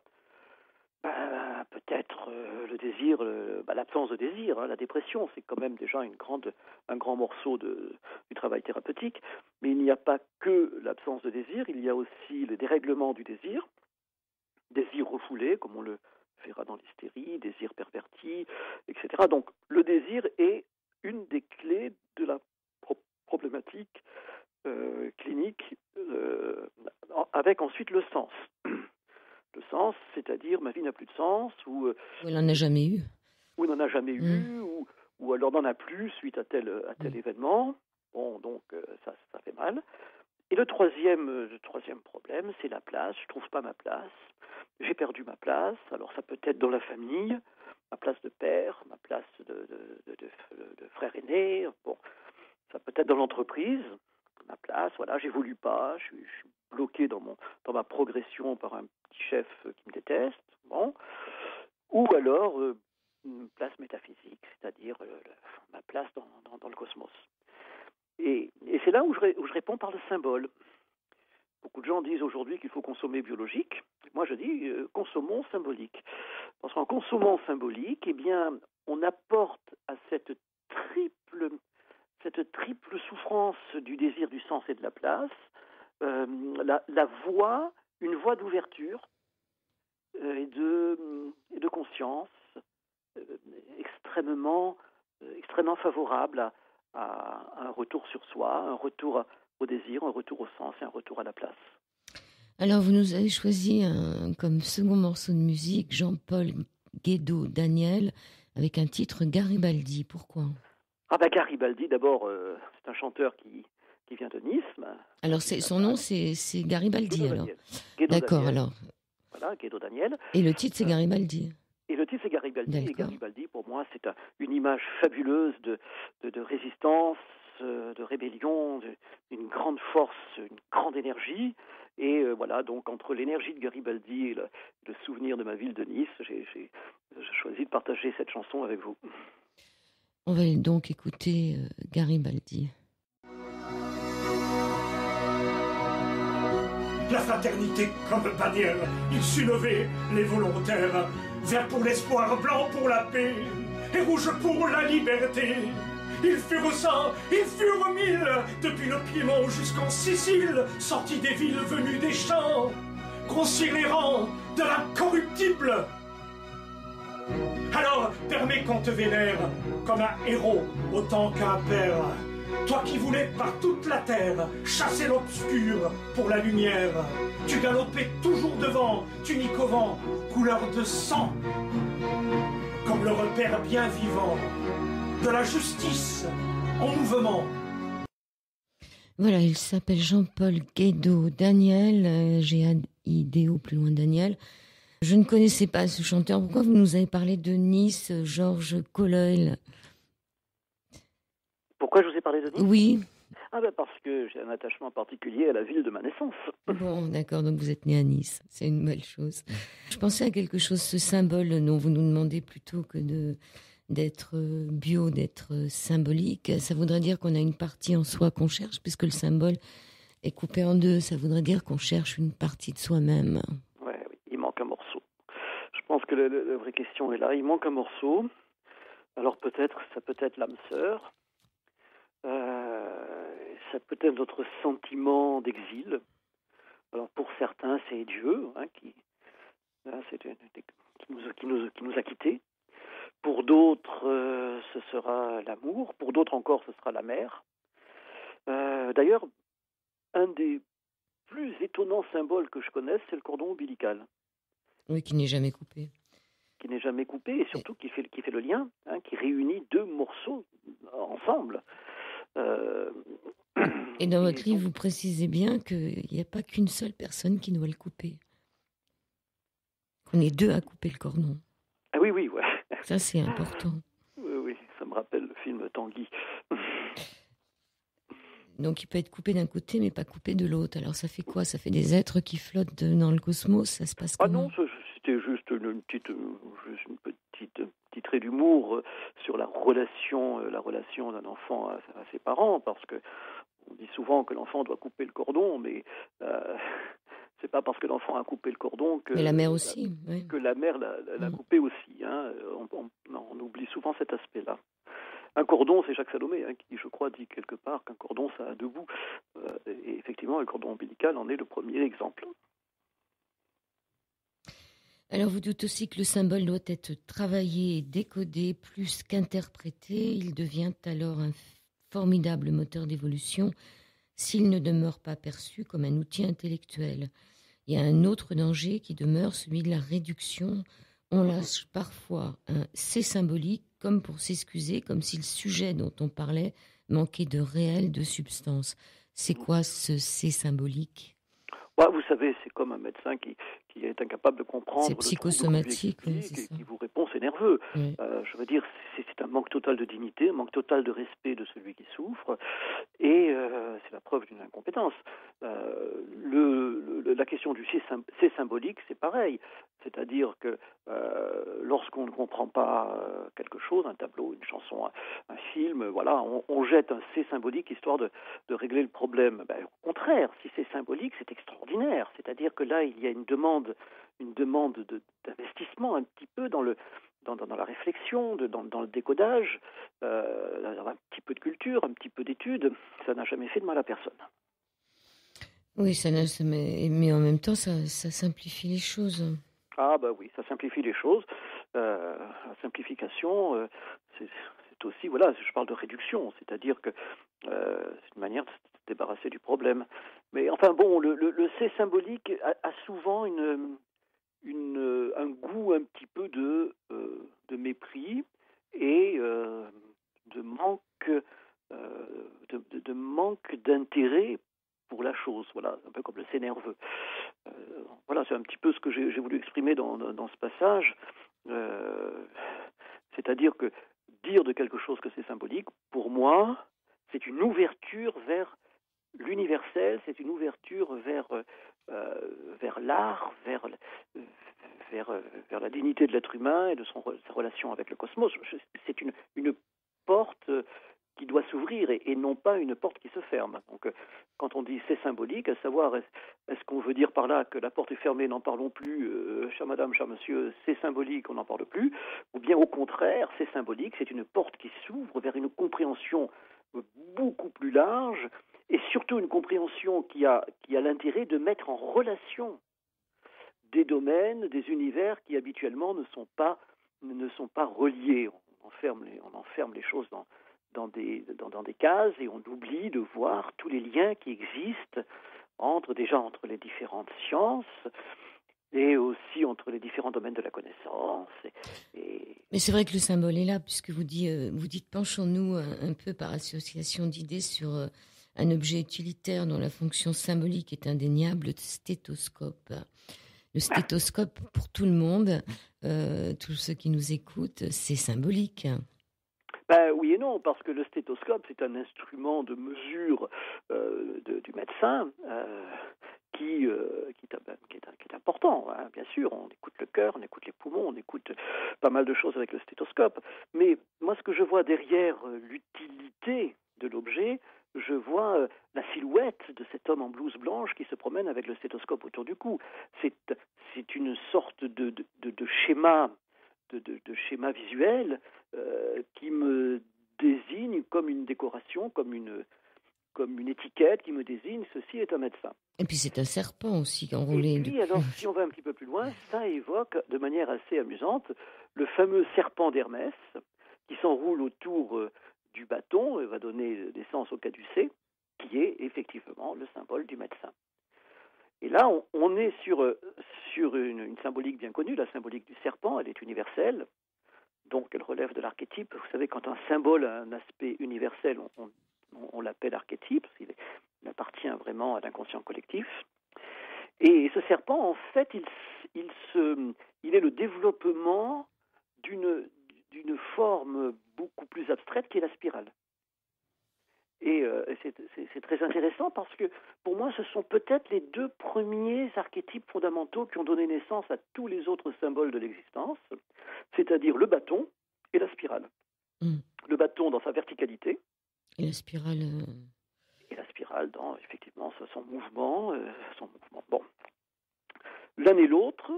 bah, peut-être euh, le désir, bah, l'absence de désir, hein, la dépression, c'est quand même déjà une grande, un grand morceau de, du travail thérapeutique. Mais il n'y a pas que l'absence de désir, il y a aussi le dérèglement du désir, désir refoulé, comme on le verra dans l'hystérie, désir perverti, etc. Donc le désir est une des clés de la problématique euh, clinique, euh, avec ensuite le sens le sens, c'est-à-dire ma vie n'a plus de sens, ou... Euh, il n'en a jamais eu. Ou il n'en a jamais eu, mm. ou, ou alors n'en a plus suite à tel, à tel mm. événement. Bon, donc euh, ça, ça fait mal. Et le troisième, euh, le troisième problème, c'est la place. Je trouve pas ma place. J'ai perdu ma place. Alors ça peut être dans la famille, ma place de père, ma place de, de, de, de frère aîné. Bon, ça peut être dans l'entreprise, ma place. Voilà, j'évolue pas. Je suis, je suis bloqué dans mon dans ma progression par un petit chef qui me déteste, bon, ou alors euh, une place métaphysique, c'est-à-dire euh, ma place dans, dans, le cosmos. Et, et c'est là où je, où je réponds par le symbole. Beaucoup de gens disent aujourd'hui qu'il faut consommer biologique. Moi, je dis euh, consommons symbolique. Parce qu'en consommant symbolique, eh bien, on apporte à cette triple, cette triple souffrance du désir du sens et de la place, euh, la, la, voie, une voie d'ouverture euh, et, de, et de conscience euh, extrêmement, extrêmement favorable à, à, un retour sur soi, un retour au désir, un retour au sens et un retour à la place. Alors, vous nous avez choisi un, comme second morceau de musique Jean-Paul Guédot Daniel avec un titre Garibaldi. Pourquoi? Ah bah Garibaldi, d'abord, c'est un chanteur qui, qui vient de Nice. Alors son nom, c'est Garibaldi, alors. D'accord, alors. Voilà, Guido Daniel. Et le titre, c'est Garibaldi. Et le titre, c'est Garibaldi. Et Garibaldi, pour moi, c'est une image fabuleuse de, de, résistance, euh, de rébellion, d'une grande force, une grande énergie. Et euh, voilà, donc entre l'énergie de Garibaldi et le, souvenir de ma ville de Nice, j'ai choisi de partager cette chanson avec vous. On va donc écouter euh, Garibaldi. La fraternité comme bannière, il sut lever les volontaires, vert pour l'espoir, blanc pour la paix, et rouge pour la liberté. Ils furent cent, ils furent mille, depuis le Piémont jusqu'en Sicile, sortis des villes venues des champs, grossir les rangs de l'incorruptible. Alors, permets qu'on te vénère comme un héros autant qu'un père. Toi qui voulais par toute la terre chasser l'obscur pour la lumière, tu galopais toujours devant, tunique au vent, couleur de sang, comme le repère bien vivant de la justice en mouvement. Voilà, il s'appelle Jean-Paul Guédo Daniel, euh, G-A-I-D-O plus loin Daniel. Je ne connaissais pas ce chanteur. Pourquoi vous nous avez parlé de Nice, Georges Colloil Pourquoi je vous ai parlé de Nice Oui. Ah ben parce que j'ai un attachement particulier à la ville de ma naissance. Bon, d'accord, donc vous êtes né à Nice, c'est une belle chose. Je pensais à quelque chose, ce symbole dont vous nous demandez plutôt que de d'être euh, bio, d'être euh, symbolique, ça voudrait dire qu'on a une partie en soi qu'on cherche, puisque le symbole est coupé en deux. Ça voudrait dire qu'on cherche une partie de soi-même. Ouais, oui, il manque un morceau. Je pense que la, vraie question est là. Il manque un morceau. Alors peut-être, ça peut être l'âme sœur. Euh, ça peut être notre sentiment d'exil. Alors pour certains, c'est Dieu hein, qui, hein, qui, nous, qui, nous, qui nous a quittés. Pour d'autres, euh, ce sera l'amour. Pour d'autres encore, ce sera la mer. Euh, d'ailleurs, un des plus étonnants symboles que je connaisse, c'est le cordon ombilical. Oui, qui n'est jamais coupé. Qui n'est jamais coupé et surtout qui fait, qui fait le lien, hein, qui réunit deux morceaux ensemble. Euh, et dans votre livre, vous précisez bien qu'il n'y a pas qu'une seule personne qui doit le couper. On est deux à couper le cordon. Ah oui, oui, ouais. Ça, c'est important. Oui, oui, ça me rappelle le film Tanguy. Donc il peut être coupé d'un côté, mais pas coupé de l'autre. Alors ça fait quoi? Ça fait des êtres qui flottent dans le cosmos? Ça se passe comment? Ah non, c'était juste une petite, une petite, petit trait d'humour euh, sur la relation, euh, la relation d'un enfant à, ses parents, parce que on dit souvent que l'enfant doit couper le cordon, mais euh, c'est pas parce que l'enfant a coupé le cordon que la mère aussi, que la mère l'a mm. coupé aussi. Hein. On, on, oublie souvent cet aspect-là. Un cordon, c'est Jacques Salomé hein, qui, je crois, dit quelque part qu'un cordon, ça a deux bouts. Euh, et effectivement, le cordon ombilical en est le premier exemple. Alors vous doutez aussi que le symbole doit être travaillé et décodé plus qu'interprété. Il devient alors un formidable moteur d'évolution s'il ne demeure pas perçu comme un outil intellectuel. Il y a un autre danger qui demeure, celui de la réduction. On lâche parfois un c'est symbolique comme pour s'excuser, comme si le sujet dont on parlait manquait de réel, de substance. C'est quoi ce c'est symbolique? Vous savez, c'est comme un médecin qui, qui est incapable de comprendre. C'est psychosomatique, oui, qui vous répond, c'est nerveux. Euh, je veux dire, c'est un manque total de dignité, un manque total de respect de celui qui souffre, et euh, c'est la preuve d'une incompétence. Euh, le, la question du c'est symbolique, c'est pareil. C'est-à-dire que lorsqu'on ne comprend pas quelque chose, un tableau, une chanson, un, film, voilà, on, jette un c'est symbolique histoire de, de, régler le problème. Ben, au contraire, si c'est symbolique, c'est extraordinaire. C'est-à-dire que là, il y a une demande une demande d'investissement un petit peu dans le dans, dans, la réflexion, de, dans, dans, le décodage, euh, un petit peu de culture, un petit peu d'études, ça n'a jamais fait de mal à personne. Oui, ça mais, mais en même temps, ça, ça, simplifie les choses. Ah bah oui, ça simplifie les choses. Euh, la simplification, euh, c'est aussi, voilà, je parle de réduction, c'est-à-dire que euh, c'est une manière de se débarrasser du problème. Mais enfin bon, le, le, C symbolique a, souvent un goût un petit peu de, euh, mépris et euh, de manque de, manque d'intérêt pour la chose, voilà, un peu comme le c'est nerveux. voilà, c'est un petit peu ce que j'ai voulu exprimer dans, dans ce passage. C'est-à-dire que dire de quelque chose que c'est symbolique, pour moi, c'est une ouverture vers l'universel, c'est une ouverture vers, euh, vers l'art, vers, vers, vers, la dignité de l'être humain et de son, sa relation avec le cosmos. C'est une, une porte qui doit s'ouvrir et, non pas une porte qui se ferme. Donc, euh, quand on dit c'est symbolique, à savoir est-ce qu'on veut dire par là que la porte est fermée, n'en parlons plus, euh, cher madame, cher monsieur, c'est symbolique, on n'en parle plus, ou bien au contraire, c'est symbolique, c'est une porte qui s'ouvre vers une compréhension beaucoup plus large et surtout une compréhension qui a, qui a l'intérêt de mettre en relation des domaines, des univers qui habituellement ne sont pas, ne sont pas reliés. On enferme les, on enferme les choses dans, dans des, dans, des cases et on oublie de voir tous les liens qui existent entre déjà entre les différentes sciences et aussi entre les différents domaines de la connaissance. Mais c'est vrai que le symbole est là, puisque vous, dites, euh, vous dites penchons-nous un, peu par association d'idées sur euh, un objet utilitaire dont la fonction symbolique est indéniable, le stéthoscope. Le stéthoscope, pour tout le monde, euh, tous ceux qui nous écoutent, c'est symbolique. Ben, oui et non, parce que le stéthoscope, c'est un instrument de mesure euh, du médecin euh, qui, euh, qui, est, important. Hein, bien sûr, on écoute le cœur, on écoute les poumons, on écoute pas mal de choses avec le stéthoscope. Mais moi, ce que je vois derrière l'utilité de l'objet, je vois la silhouette de cet homme en blouse blanche qui se promène avec le stéthoscope autour du cou. C'est, une sorte de, de, de schéma de, schéma visuel euh, qui me désigne comme une décoration, comme une, comme une étiquette qui me désigne ceci est un médecin. Et puis c'est un serpent aussi enroulé. Et puis, alors, si on va un petit peu plus loin, ça évoque de manière assez amusante le fameux serpent d'Hermès qui s'enroule autour euh, du bâton et va donner naissance au caducée, qui est effectivement le symbole du médecin. Et là, on, est sur, euh, sur une, symbolique bien connue, la symbolique du serpent, elle est universelle, donc elle relève de l'archétype. Vous savez, quand un symbole a un aspect universel, on, l'appelle archétype, il, il, appartient vraiment à l'inconscient collectif. Et ce serpent, en fait, il, il, se, il est le développement d'une forme beaucoup plus abstraite qui est la spirale. Et euh, c'est très intéressant parce que pour moi, ce sont peut-être les deux premiers archétypes fondamentaux qui ont donné naissance à tous les autres symboles de l'existence, c'est-à-dire le bâton et la spirale. Hmm. Le bâton dans sa verticalité. Et la spirale. Euh, et la spirale dans effectivement son mouvement, euh, son mouvement. Bon, l'un et l'autre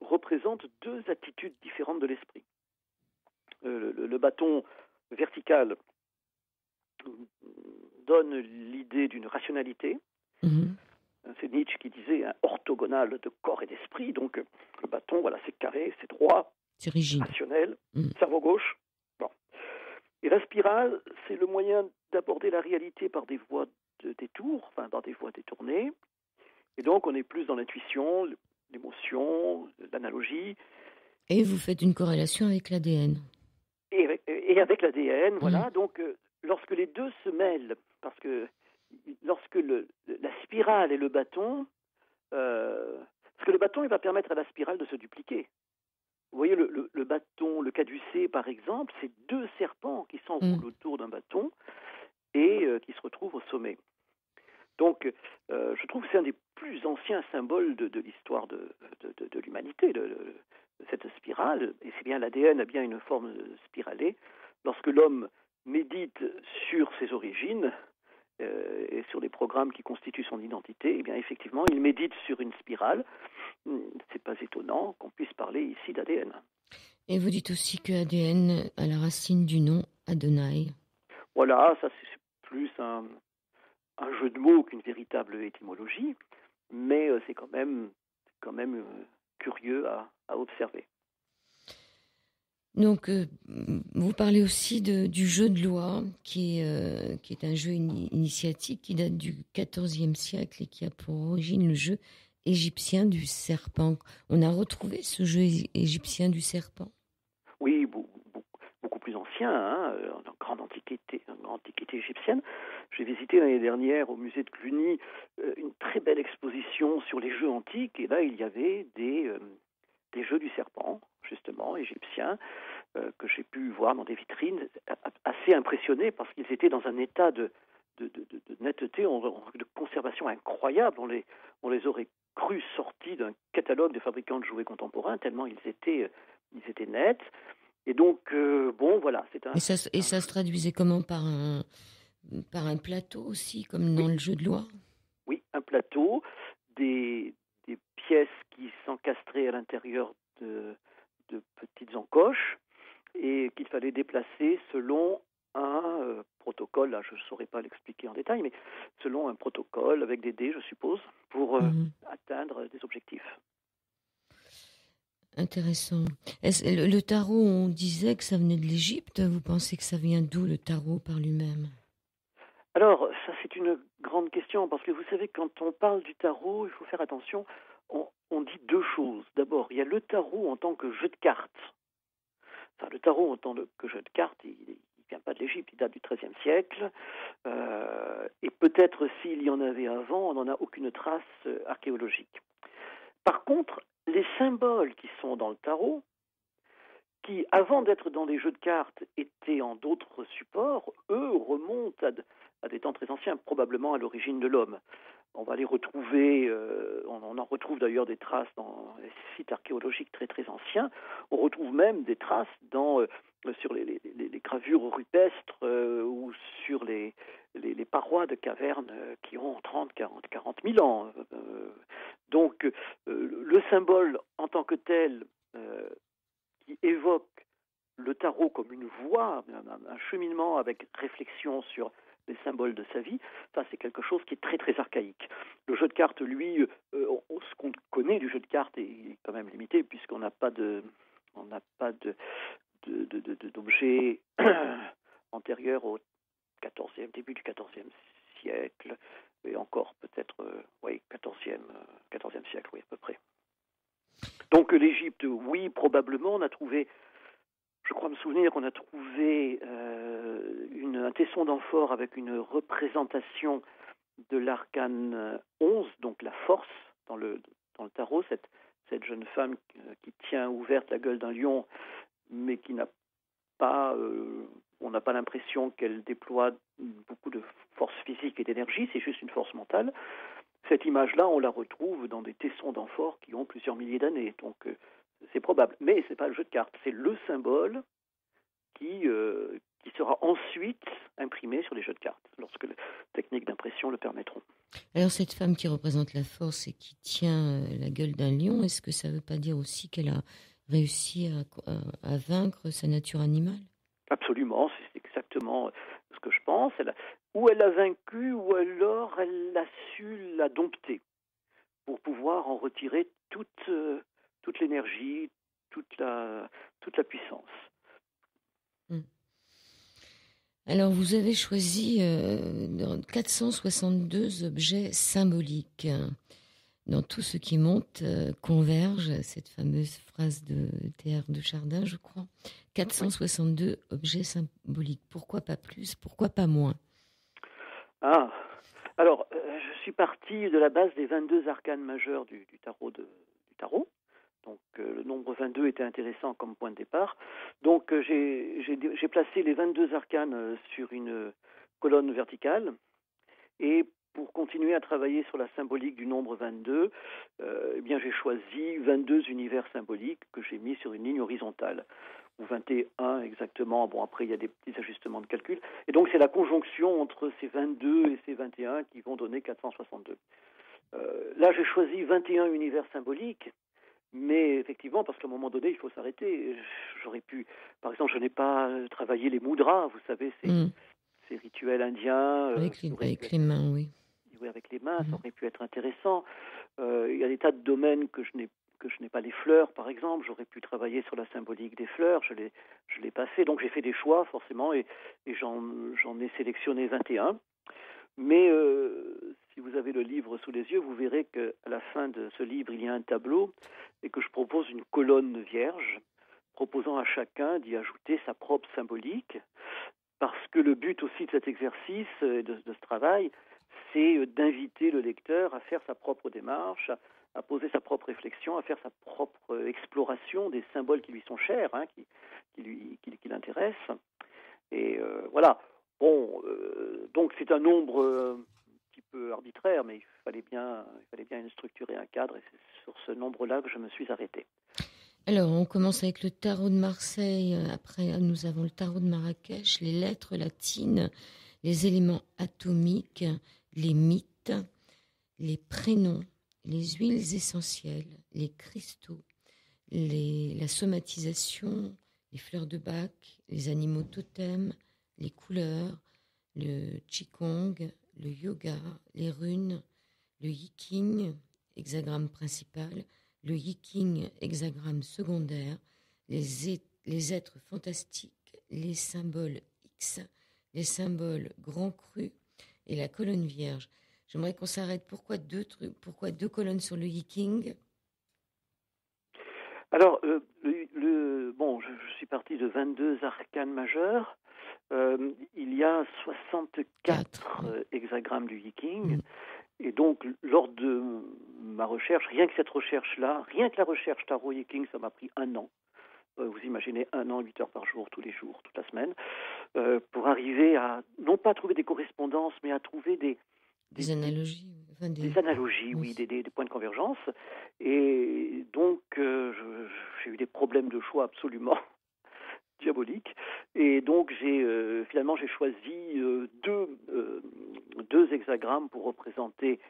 représentent deux attitudes différentes de l'esprit. le, bâton vertical donne l'idée d'une rationalité. Mhm. C'est Nietzsche qui disait un orthogonal de corps et d'esprit. Donc le bâton, voilà, c'est carré, c'est droit, c'est rigide, rationnel, mhm. cerveau gauche. Bon. Et la spirale, c'est le moyen d'aborder la réalité par des voies de détour, enfin dans des voies détournées. Et donc on est plus dans l'intuition, l'émotion, l'analogie. Et vous faites une corrélation avec l'ADN. Et avec, l'ADN, voilà. Mhm. Donc euh, lorsque les deux se mêlent, parce que lorsque le, la spirale et le bâton, euh, parce que le bâton, il va permettre à la spirale de se dupliquer. Vous voyez, le, le, bâton, le caducée, par exemple, c'est deux serpents qui s'enroulent mm. autour d'un bâton et euh, qui se retrouvent au sommet. Donc, euh, je trouve que c'est un des plus anciens symboles de, de l'histoire de, de, de l'humanité, de, cette spirale. Et c'est bien l'ADN a bien une forme spiralée. Lorsque l'homme médite sur ses origines euh, et sur les programmes qui constituent son identité, et eh bien effectivement, il médite sur une spirale. C'est pas étonnant qu'on puisse parler ici d'ADN. Et vous dites aussi que ADN a la racine du nom Adonai. Voilà, ça c'est plus un, un, jeu de mots qu'une véritable étymologie, mais euh, c'est quand même, quand même euh, curieux à, à observer. Donc, euh, vous parlez aussi de, du jeu de loi, qui est, euh, qui est un jeu initiatique qui date du XIVe siècle et qui a pour origine le jeu égyptien du serpent. On a retrouvé ce jeu égyptien du serpent? Oui, beaucoup, plus ancien, hein, en grande antiquité, antiquité égyptienne. J'ai visité l'année dernière au musée de Cluny une très belle exposition sur les jeux antiques, et là il y avait des, des jeux du serpent, justement, égyptiens, que j'ai pu voir dans des vitrines, assez impressionnés parce qu'ils étaient dans un état de, de, de, de netteté, de conservation incroyable. On les, on les aurait cru sortis d'un catalogue de fabricants de jouets contemporains, tellement ils étaient, ils étaient nets. Et donc, euh, bon, voilà. c'est un, et, ça, et ça se traduisait comment? Par un, par un plateau aussi, comme dans le jeu de loi? Oui, un plateau, des, des pièces qui s'encastraient à l'intérieur de, de petites encoches et qu'il fallait déplacer selon un euh, protocole, là je ne saurais pas l'expliquer en détail, mais selon un protocole avec des dés, je suppose, pour euh, mhm. atteindre des objectifs. Intéressant. Le, le, tarot, on disait que ça venait de l'Égypte. Vous pensez que ça vient d'où le tarot par lui-même? Alors, ça c'est une grande question, parce que vous savez, quand on parle du tarot, il faut faire attention, on, dit deux choses. D'abord, il y a le tarot en tant que jeu de cartes. Enfin, le tarot en tant que jeu de cartes, il, vient pas de l'Égypte, il date du XIIIe siècle. Euh, et peut-être s'il y en avait avant, on n'en a aucune trace euh, archéologique. Par contre, les symboles qui sont dans le tarot, qui avant d'être dans des jeux de cartes étaient en d'autres supports, eux remontent à, des temps très anciens, probablement à l'origine de l'homme. On va les retrouver, euh, on, en retrouve d'ailleurs des traces dans les sites archéologiques très très anciens. On retrouve même des traces dans sur les, gravures rupestres euh, ou sur les, parois de cavernes qui ont 30, 40, 40 000 ans. Euh, donc euh, le symbole en tant que tel qui évoque le tarot comme une voie, un, cheminement avec réflexion sur les symboles de sa vie, ça c'est quelque chose qui est très très archaïque. Le jeu de cartes, lui, ce qu'on connaît du jeu de cartes est quand même limité puisqu'on n'a pas de on n'a pas de, d'objets antérieurs au 14e, début du 14e siècle, et encore peut-être, euh, oui, 14e, 14e euh, siècle, oui, à peu près. Donc l'Égypte, oui, probablement, on a trouvé, je crois me souvenir qu'on a trouvé euh, un tesson d'amphore avec une représentation de l'arcane 11, donc la force dans le, dans le tarot, cette, jeune femme qui tient ouverte la gueule d'un lion mais qui n'a pas, euh, on n'a pas l'impression qu'elle déploie beaucoup de force physique et d'énergie, c'est juste une force mentale. Cette image-là, on la retrouve dans des tessons d'amphore qui ont plusieurs milliers d'années, donc euh, c'est probable. Mais ce n'est pas le jeu de cartes, c'est le symbole qui, euh, qui sera ensuite imprimé sur les jeux de cartes, lorsque les techniques d'impression le permettront. Alors cette femme qui représente la force et qui tient la gueule d'un lion, est-ce que ça ne veut pas dire aussi qu'elle a réussi à, vaincre sa nature animale? Absolument, c'est exactement ce que je pense. Elle ou elle l'a vaincu, ou alors elle a su la dompter pour pouvoir en retirer toute, euh, toute l'énergie, toute la, toute la puissance. Hmm. Alors, vous avez choisi euh, 462 objets symboliques dans tout ce qui monte euh, converge, cette fameuse phrase de Théâtre de Chardin, je crois. 462 objets symboliques. Pourquoi pas plus Pourquoi pas moins? Ah, alors, euh, je suis parti de la base des 22 arcanes majeurs du, tarot. De, du tarot. Donc, euh, le nombre 22 était intéressant comme point de départ. Donc, j'ai placé les 22 arcanes sur une colonne verticale. Et pour continuer à travailler sur la symbolique du nombre 22, euh, eh bien j'ai choisi 22 univers symboliques que j'ai mis sur une ligne horizontale ou 21 exactement. Bon, après, il y a des petits ajustements de calcul. Et donc, c'est la conjonction entre ces 22 et ces 21 qui vont donner 462. Euh, là, j'ai choisi 21 univers symboliques, mais effectivement, parce qu'à un moment donné, il faut s'arrêter. J'aurais pu, par exemple, je n'ai pas travaillé les mudras, vous savez, ces, mm. ces rituels indiens. Euh, avec, les mains, oui avec les mains, ça mhm. aurait pu être intéressant. Euh, il y a des tas de domaines que je n'ai que je n'ai pas les fleurs, par exemple. J'aurais pu travailler sur la symbolique des fleurs. Je l'ai je l'ai pas fait, donc j'ai fait des choix forcément et, et j'en j'en ai sélectionné 21. Mais euh, si vous avez le livre sous les yeux, vous verrez qu'à la fin de ce livre, il y a un tableau et que je propose une colonne vierge proposant à chacun d'y ajouter sa propre symbolique parce que le but aussi de cet exercice, de, de ce travail, c'est d'inviter le lecteur à faire sa propre démarche, à, poser sa propre réflexion, à faire sa propre exploration des symboles qui lui sont chers, hein, qui, qui, lui, qui, qui l'intéressent. Et voilà. Bon, donc c'est un nombre peu arbitraire, mais il fallait bien, il fallait bien structurer un cadre, et c'est sur ce nombre-là que je me suis arrêté. Alors, on commence avec le tarot de Marseille. Après, nous avons le tarot de Marrakech, les lettres latines, les éléments atomiques, les mythes, les prénoms, les huiles essentielles, les cristaux, la somatisation, les fleurs de bac, les animaux totems, les couleurs, le qigong, le yoga, les runes, le yiking, hexagramme principal, le yiking, hexagramme secondaire, les, les êtres fantastiques, les symboles X, les symboles grand cru et la colonne vierge. J'aimerais qu'on s'arrête. Pourquoi deux, pourquoi deux colonnes sur le yiking? Alors, euh, bon, je, je, suis parti de 22 arcanes majeurs. Euh, il y a 64 euh, hexagrammes du Yiking. Mm. Et donc, lors de ma recherche, rien que cette recherche-là, rien que la recherche Tarot Yiking, ça m'a pris un an. Euh, vous imaginez un an, 8 heures par jour, tous les jours, toute la semaine, pour arriver à, non pas trouver des correspondances, mais à trouver des, des, analogies. des... analogies, oui, des, des, points de convergence. Et donc, j'ai eu des problèmes de choix absolument diabolique. Et donc j'ai euh, finalement j'ai choisi euh, deux euh, deux hexagrammes pour représenter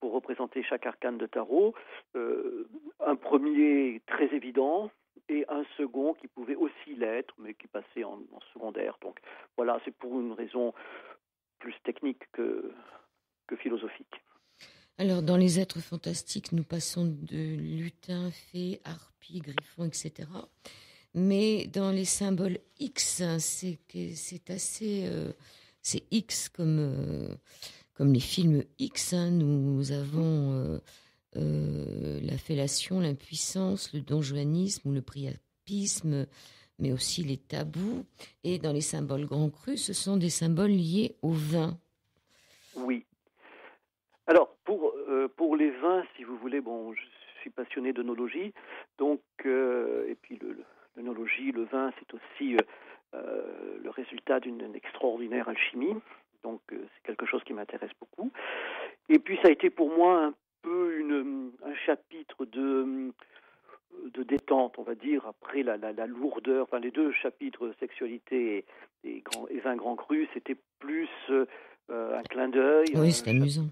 pour représenter chaque arcane de tarot. un premier très évident et un second qui pouvait aussi l'être, mais qui passait en, secondaire. Donc voilà, c'est pour une raison plus technique que, que philosophique. Alors, dans les êtres fantastiques, nous passons de lutin, fée, harpie, griffon, etc. Mais dans les symboles X, hein, c'est assez, euh, c'est X comme euh, comme les films X. Hein, nous avons euh, la fellation, l'impuissance, le donjuanisme ou le priapisme, mais aussi les tabous. Et dans les symboles grands crus, ce sont des symboles liés au vin. Oui. Alors pour pour les vins, si vous voulez, bon, je suis passionné d'œnologie, donc et puis le l'œnologie, le vin, c'est aussi euh, euh, le résultat d'une extraordinaire alchimie. Donc euh, c'est quelque chose qui m'intéresse beaucoup. Et puis ça a été pour moi un peu une, un chapitre de de détente, on va dire, après la, la, la lourdeur. Enfin, les deux chapitres, sexualité et, et, grand, et vin grand cru, c'était plus euh, un clin d'œil. Oui, c'est amusant.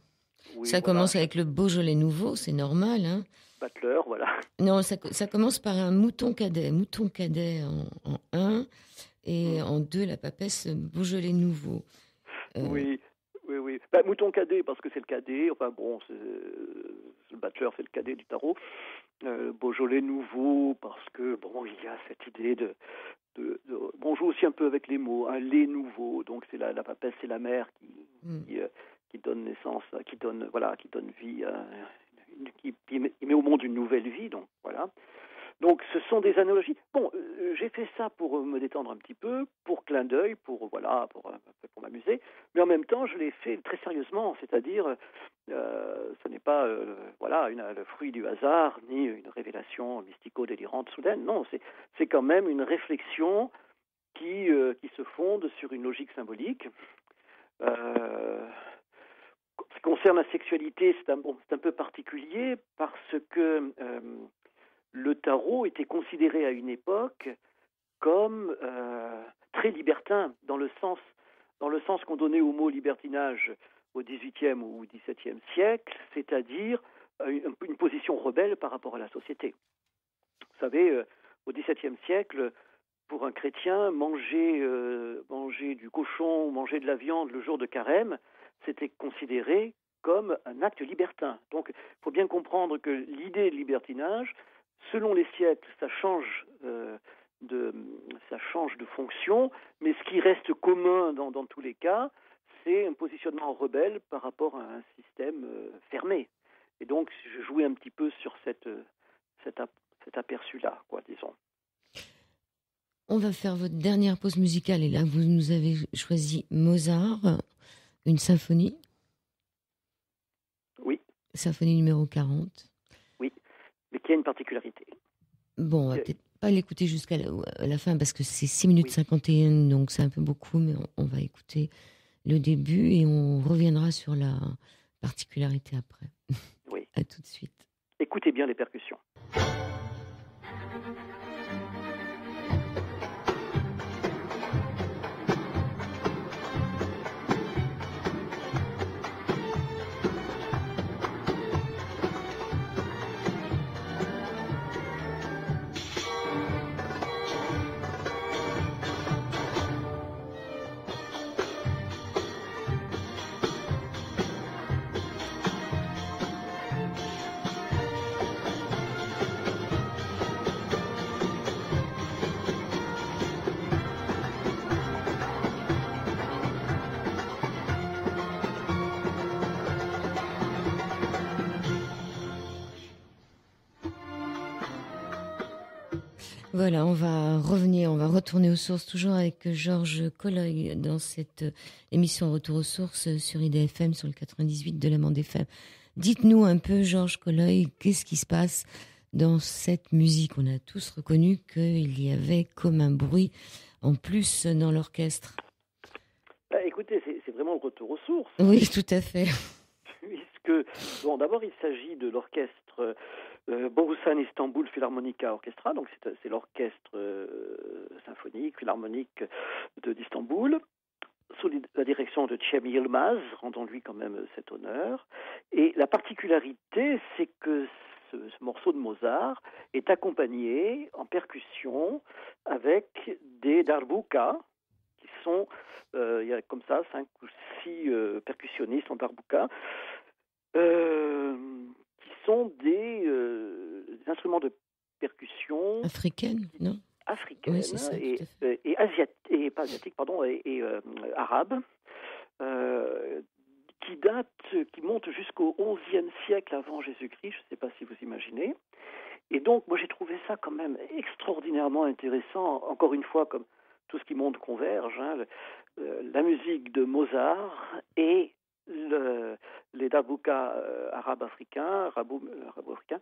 Oui, ça voilà. commence avec le Beaujolais nouveau, c'est normal. Hein Butler, voilà. Non, ça, ça, commence par un mouton cadet, mouton cadet en, en 1 et mmh. en 2 la papesse Beaujolais nouveau. Euh... Oui, oui, oui. Ben, mouton cadet parce que c'est le cadet. Enfin bon, le Butler c'est le cadet du tarot. Euh, Beaujolais nouveau parce que bon, il y a cette idée de, de, de bon, joue aussi un peu avec les mots. Un lait nouveau, donc c'est la, la papesse, c'est la mère qui, qui, euh, qui donne naissance, qui donne voilà, qui donne vie à qui, donc voilà. Donc ce sont des analogies. Bon, euh, j'ai fait ça pour me détendre un petit peu, pour clin d'œil, pour voilà, pour, euh, m'amuser, mais en même temps je l'ai fait très sérieusement, c'est-à-dire euh, ce n'est pas euh, voilà le fruit du hasard ni une révélation mystico-délirante soudaine. Non, c'est c'est quand même une réflexion qui euh, qui se fonde sur une logique symbolique. Euh, ce qui concerne la sexualité, c'est un, peu particulier parce que euh, le tarot était considéré à une époque comme euh, très libertin dans le sens qu'on donnait au mot libertinage au XVIIIe ou XVIIe siècle, c'est-à-dire une, une, position rebelle par rapport à la société. Vous savez, euh, au XVIIe siècle, pour un chrétien, manger, euh, manger du cochon, manger de la viande le jour de carême, c'était considéré comme un acte libertin. Donc, il faut bien comprendre que l'idée de libertinage, selon les siècles, ça change, euh, de, ça change de fonction, mais ce qui reste commun dans, tous les cas, c'est un positionnement rebelle par rapport à un système euh, fermé. Et donc, je jouais un petit peu sur cette, cet, cet aperçu-là, quoi, disons. On va faire votre dernière pause musicale et là, vous nous avez choisi Mozart, une symphonie? Oui. Symphonie numéro 40. Oui, mais qui a une particularité. Bon, on va peut-être pas l'écouter jusqu'à la, fin parce que c'est 6 minutes 51, donc c'est un peu beaucoup, mais on, va écouter le début et on reviendra sur la particularité après. Oui. à tout de suite. Écoutez bien les percussions. Voilà, on va revenir, on va retourner aux sources, toujours avec Georges Colloy dans cette émission Retour aux sources sur IDFM, sur le 98 de l'amende FM. Dites-nous un peu, Georges Colloy, qu'est-ce qui se passe dans cette musique? On a tous reconnu qu'il y avait comme un bruit en plus dans l'orchestre. Bah, écoutez, c'est vraiment le retour aux sources. Oui, tout à fait. Puisque, bon, d'abord, il s'agit de l'orchestre euh, Borusan Istanbul Philharmonica Orchestra, donc c'est l'orchestre euh, symphonique, philharmonique d'Istanbul, sous la direction de Cem Yilmaz, rendons-lui quand même cet honneur. Et la particularité, c'est que ce, morceau de Mozart est accompagné en percussion avec des darbuka, qui sont, euh, il y a comme ça cinq ou six percussionnistes en darbuka, sont euh, des, instruments de percussion africaines, non? Africaines et, euh, et, et pas pardon, et, euh, arabes, qui datent, qui montent jusqu'au XIe siècle avant Jésus-Christ. Je ne sais pas si vous imaginez. Et donc, moi, j'ai trouvé ça quand même extraordinairement intéressant. Encore une fois, comme tout ce qui monte converge, hein, la musique de Mozart et le, les daboukas euh, arabes africains, arabo, euh, africains,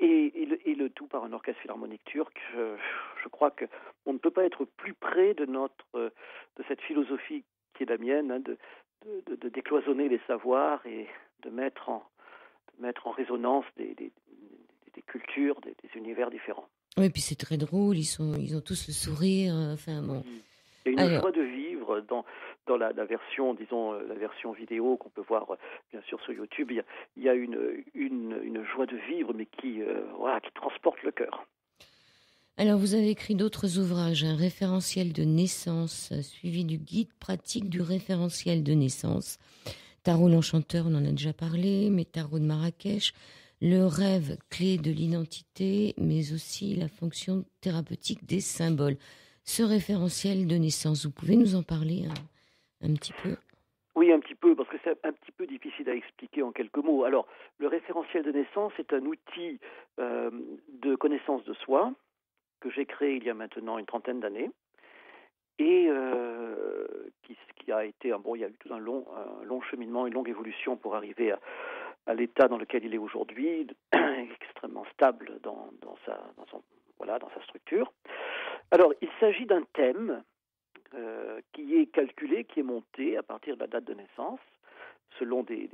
et, et, le, tout par un orchestre philharmonique turc. Je, je crois que on ne peut pas être plus près de notre de cette philosophie qui est la mienne, hein, de, de, de, décloisonner les savoirs et de mettre en de mettre en résonance des, des, des cultures, des, univers différents. Oui, puis c'est très drôle. Ils sont, ils ont tous le sourire. Euh, enfin bon. Il y a une joie de vivre dans dans la, version, disons, euh, la version vidéo qu'on peut voir euh, bien sûr sur YouTube, il y a, une, joie de vivre, mais qui, euh, qui transporte le cœur. Alors, vous avez écrit d'autres ouvrages, un référentiel de naissance, suivi du guide pratique du référentiel de naissance. Tarot l'enchanteur, on en a déjà parlé, mais Tarot de Marrakech, le rêve clé de l'identité, mais aussi la fonction thérapeutique des symboles. Ce référentiel de naissance, vous pouvez nous en parler hein? Oui, un petit peu, parce que c'est un petit peu difficile à expliquer en quelques mots. Alors, le référentiel de naissance est un outil euh, de connaissance de soi que j'ai créé il y a maintenant une trentaine d'années et euh, qui, a été eu tout un long, cheminement, une longue évolution pour arriver à, l'état dans lequel il est aujourd'hui, extrêmement stable dans sa structure. Alors, il s'agit d'un thème euh, qui est calculé, qui est monté à partir de la date de naissance, selon des,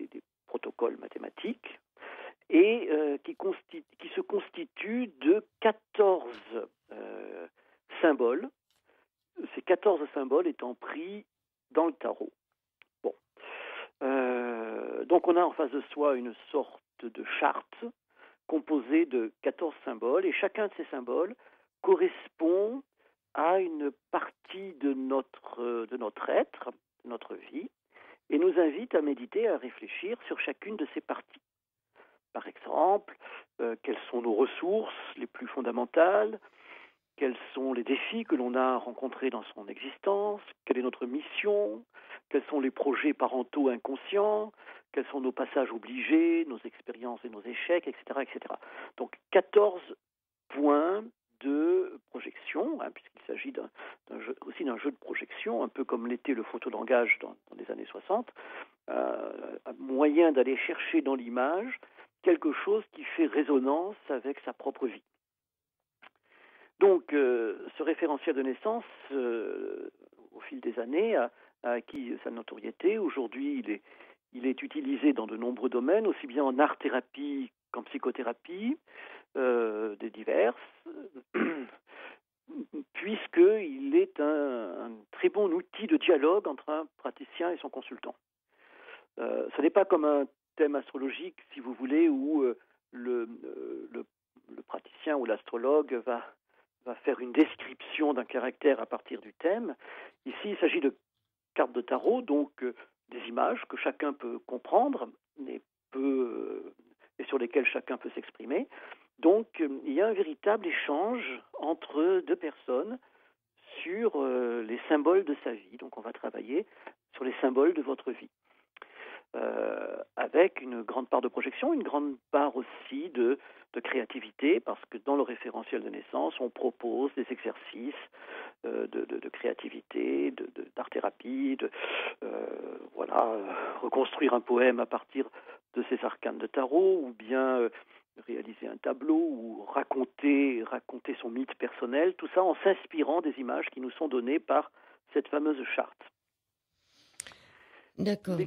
protocoles mathématiques, et euh, qui, se constitue de 14 euh, symboles, ces 14 symboles étant pris dans le tarot. Bon. donc on a en face de soi une sorte de charte composée de 14 symboles, et chacun de ces symboles correspond à une partie de notre, de notre être, de notre vie, et nous invite à méditer, à réfléchir sur chacune de ces parties. Par exemple, euh, quelles sont nos ressources les plus fondamentales, quels sont les défis que l'on a rencontrés dans son existence, quelle est notre mission, quels sont les projets parentaux inconscients, quels sont nos passages obligés, nos expériences et nos échecs, etc. etc. Donc 14 points de projection, hein, puisqu'il s'agit aussi d'un jeu de projection, un peu comme l'était le photolangage dans, dans les années 60, euh, un moyen d'aller chercher dans l'image quelque chose qui fait résonance avec sa propre vie. Donc, euh, ce référentiel de naissance, euh, au fil des années, a, acquis sa notoriété. Aujourd'hui, il est, il est utilisé dans de nombreux domaines, aussi bien en art-thérapie qu'en psychothérapie, euh, des diverses, puisqu'il est un, très bon outil de dialogue entre un praticien et son consultant. Euh, ce n'est pas comme un thème astrologique, si vous voulez, où euh, le, praticien ou l'astrologue va, faire une description d'un caractère à partir du thème. Ici, il s'agit de cartes de tarot, donc euh, des images que chacun peut comprendre et sur lesquelles chacun peut s'exprimer. Donc, il y a un véritable échange entre deux personnes sur les symboles de sa vie. Donc, on va travailler sur les symboles de votre vie. Euh, avec une grande part de projection, une grande part aussi de, créativité, parce que dans le référentiel de naissance, on propose des exercices euh, de, de, de, créativité, d'art-thérapie, de, euh, voilà, reconstruire un poème à partir de ces arcanes de tarot, ou bien euh, réaliser un tableau, ou raconter, raconter son mythe personnel, tout ça en s'inspirant des images qui nous sont données par cette fameuse charte. D'accord.